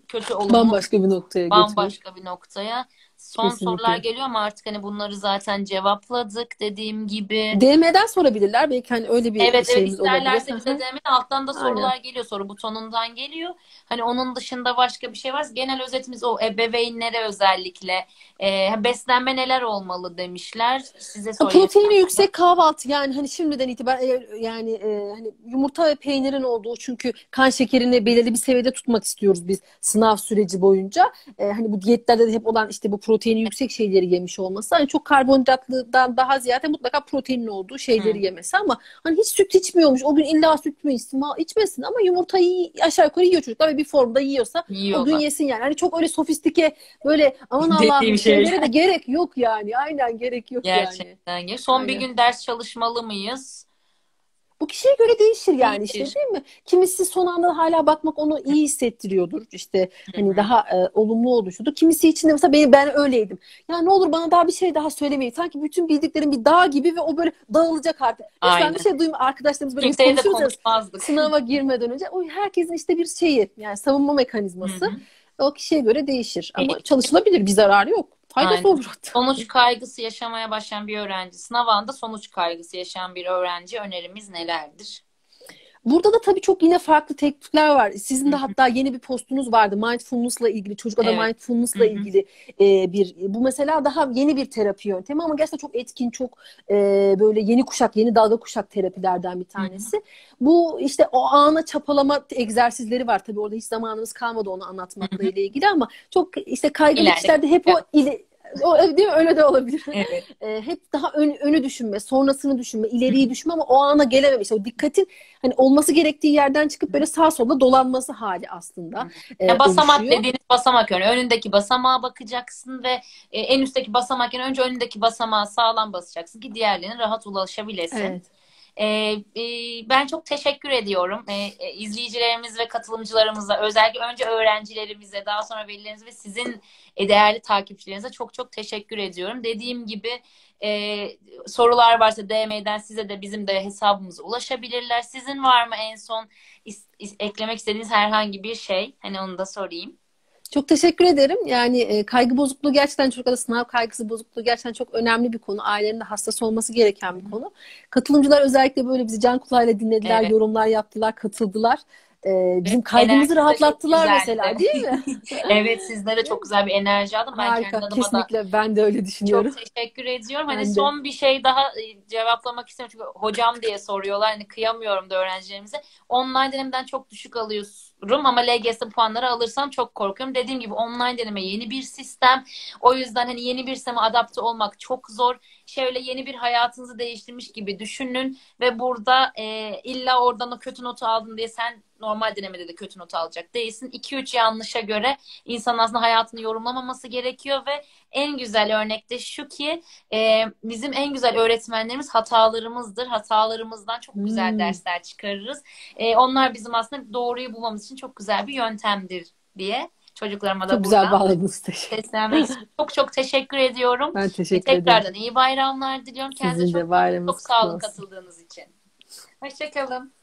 Speaker 1: kötü olumlu
Speaker 2: Bambaşka bir noktaya götürür.
Speaker 1: bambaşka bir noktaya. Son
Speaker 2: Kesinlikle.
Speaker 1: sorular geliyor ama artık hani bunları zaten cevapladık dediğim gibi.
Speaker 2: DM'den sorabilirler. Belki hani öyle bir
Speaker 1: Evet evet
Speaker 2: şeyimiz
Speaker 1: isterlerse
Speaker 2: olabilir.
Speaker 1: bize DM'den alttan da
Speaker 2: Aynen.
Speaker 1: sorular geliyor. Soru butonundan geliyor. Hani onun dışında başka bir şey var. Genel özetimiz o ebeveynlere özellikle e, beslenme neler olmalı demişler. Size söyleyeyim.
Speaker 2: Proteini yüksek kahvaltı yani hani şimdiden itibaren yani e, hani yumurta ve peynirin olduğu çünkü kan şekerini belirli bir seviyede tutmak istiyoruz biz sınav süreci boyunca. E, hani bu diyetlerde de hep olan işte bu proteini yüksek şeyleri yemiş olması. Hani çok karbonhidratlıdan daha ziyade mutlaka proteinin olduğu şeyleri
Speaker 1: Hı.
Speaker 2: yemesi ama hani hiç süt içmiyormuş. O gün illa süt mü içsin? İçmesin ama yumurtayı aşağı yukarı yiyor çocuklar ve bir formda yiyorsa o gün
Speaker 1: Yiyorlar.
Speaker 2: yesin yani. Hani çok öyle sofistike böyle aman Allah'ım
Speaker 1: şeyler.
Speaker 2: şeylere de gerek yok yani. Aynen gerek yok yani.
Speaker 1: Gerçekten. Son bir
Speaker 2: Aynen.
Speaker 1: gün ders çalışmalı mıyız?
Speaker 2: Bu kişiye göre değişir yani
Speaker 1: Değişir.
Speaker 2: işte değil mi? Kimisi son anda hala bakmak onu iyi hissettiriyordur. İşte hani daha e, olumlu oluşuyordur. Kimisi için de mesela benim, ben öyleydim. Ya ne olur bana daha bir şey daha söylemeyin. Sanki bütün bildiklerim bir dağ gibi ve o böyle dağılacak artık.
Speaker 1: Aynen.
Speaker 2: bir şey duyma. Arkadaşlarımız böyle biz
Speaker 1: Kimseye de
Speaker 2: konuşuyoruz sınava girmeden önce. O herkesin işte bir şeyi yani savunma mekanizması.
Speaker 1: Hı hı.
Speaker 2: O kişiye göre değişir. Ama çalışılabilir. Bir zararı yok. Faydası
Speaker 1: Aynen.
Speaker 2: olur hatta.
Speaker 1: Sonuç kaygısı yaşamaya başlayan bir öğrenci, sınav anında sonuç kaygısı yaşayan bir öğrenci önerimiz nelerdir?
Speaker 2: Burada da tabii çok yine farklı teknikler var. Sizin de hatta yeni bir postunuz vardı. Mindfulness'la ilgili, çocuklara
Speaker 1: Evet.
Speaker 2: mindfulness'la ilgili e, bir bu mesela daha yeni bir terapi yöntemi ama gerçekten çok etkin, çok e, böyle yeni kuşak, yeni dalga kuşak terapilerden bir tanesi. Bu işte o ana çapalama egzersizleri var. Tabii orada hiç zamanımız kalmadı onu anlatmakla ile ilgili ama çok işte kaygılı
Speaker 1: İleride.
Speaker 2: kişilerde hep o ili, o, değil mi? Öyle de olabilir.
Speaker 1: Evet.
Speaker 2: E, hep daha ön- önü düşünme, sonrasını düşünme, ileriyi düşünme ama o ana gelememe. İşte o dikkatin hani olması gerektiği yerden çıkıp böyle sağ solda dolanması hali aslında e,
Speaker 1: Ya basamak
Speaker 2: oluşuyor.
Speaker 1: dediğiniz basamak yönü. Önündeki basamağa bakacaksın ve e, en üstteki basamak yani önce önündeki basamağa sağlam basacaksın ki diğerlerine rahat ulaşabilesin.
Speaker 2: Evet.
Speaker 1: Ee, e, ben çok teşekkür ediyorum ee, e, izleyicilerimiz ve katılımcılarımıza özellikle önce öğrencilerimize daha sonra velilerimize ve sizin e, değerli takipçilerinize çok çok teşekkür ediyorum. Dediğim gibi e, sorular varsa DM'den size de bizim de hesabımıza ulaşabilirler. Sizin var mı en son is- is- eklemek istediğiniz herhangi bir şey? Hani onu da sorayım.
Speaker 2: Çok teşekkür ederim. Yani e, kaygı bozukluğu gerçekten çocuklarda sınav kaygısı bozukluğu gerçekten çok önemli bir konu. Ailelerin de hassas olması gereken bir konu. Katılımcılar özellikle böyle bizi can kulağıyla dinlediler,
Speaker 1: Evet.
Speaker 2: yorumlar yaptılar, katıldılar. E, bizim
Speaker 1: Evet,
Speaker 2: kaygımızı
Speaker 1: çok
Speaker 2: rahatlattılar mesela değil mi?
Speaker 1: Evet sizlere çok güzel bir enerji aldım. Ben kendi
Speaker 2: Harika.
Speaker 1: da
Speaker 2: Kesinlikle ben de öyle düşünüyorum.
Speaker 1: Çok teşekkür ediyorum. Hani
Speaker 2: Ben de.
Speaker 1: son bir şey daha e, cevaplamak istiyorum. Çünkü hocam diye soruyorlar. Hani kıyamıyorum da öğrencilerimize. Online denemeden çok düşük alıyoruz ama LGS puanları alırsam çok korkuyorum. Dediğim gibi online deneme yeni bir sistem. O yüzden hani yeni bir sisteme adapte olmak çok zor. Şöyle yeni bir hayatınızı değiştirmiş gibi düşünün ve burada e, illa oradan o kötü notu aldın diye sen normal denemede de kötü not alacak değilsin. 2-3 yanlışa göre insan aslında hayatını yorumlamaması gerekiyor ve en güzel örnek de şu ki e, bizim en güzel öğretmenlerimiz hatalarımızdır. Hatalarımızdan çok güzel
Speaker 2: Hmm.
Speaker 1: dersler çıkarırız. E, onlar bizim aslında doğruyu bulmamız için çok güzel bir yöntemdir diye çocuklarıma da
Speaker 2: Çok güzel bağladınız. Teşekkür.
Speaker 1: seslenmek. Çok çok teşekkür ediyorum.
Speaker 2: Ben
Speaker 1: Ve
Speaker 2: teşekkür ederim.
Speaker 1: tekrardan iyi bayramlar diliyorum. Kendinize
Speaker 2: Sizin de
Speaker 1: çok, çok sağ olun katıldığınız için. Hoşçakalın.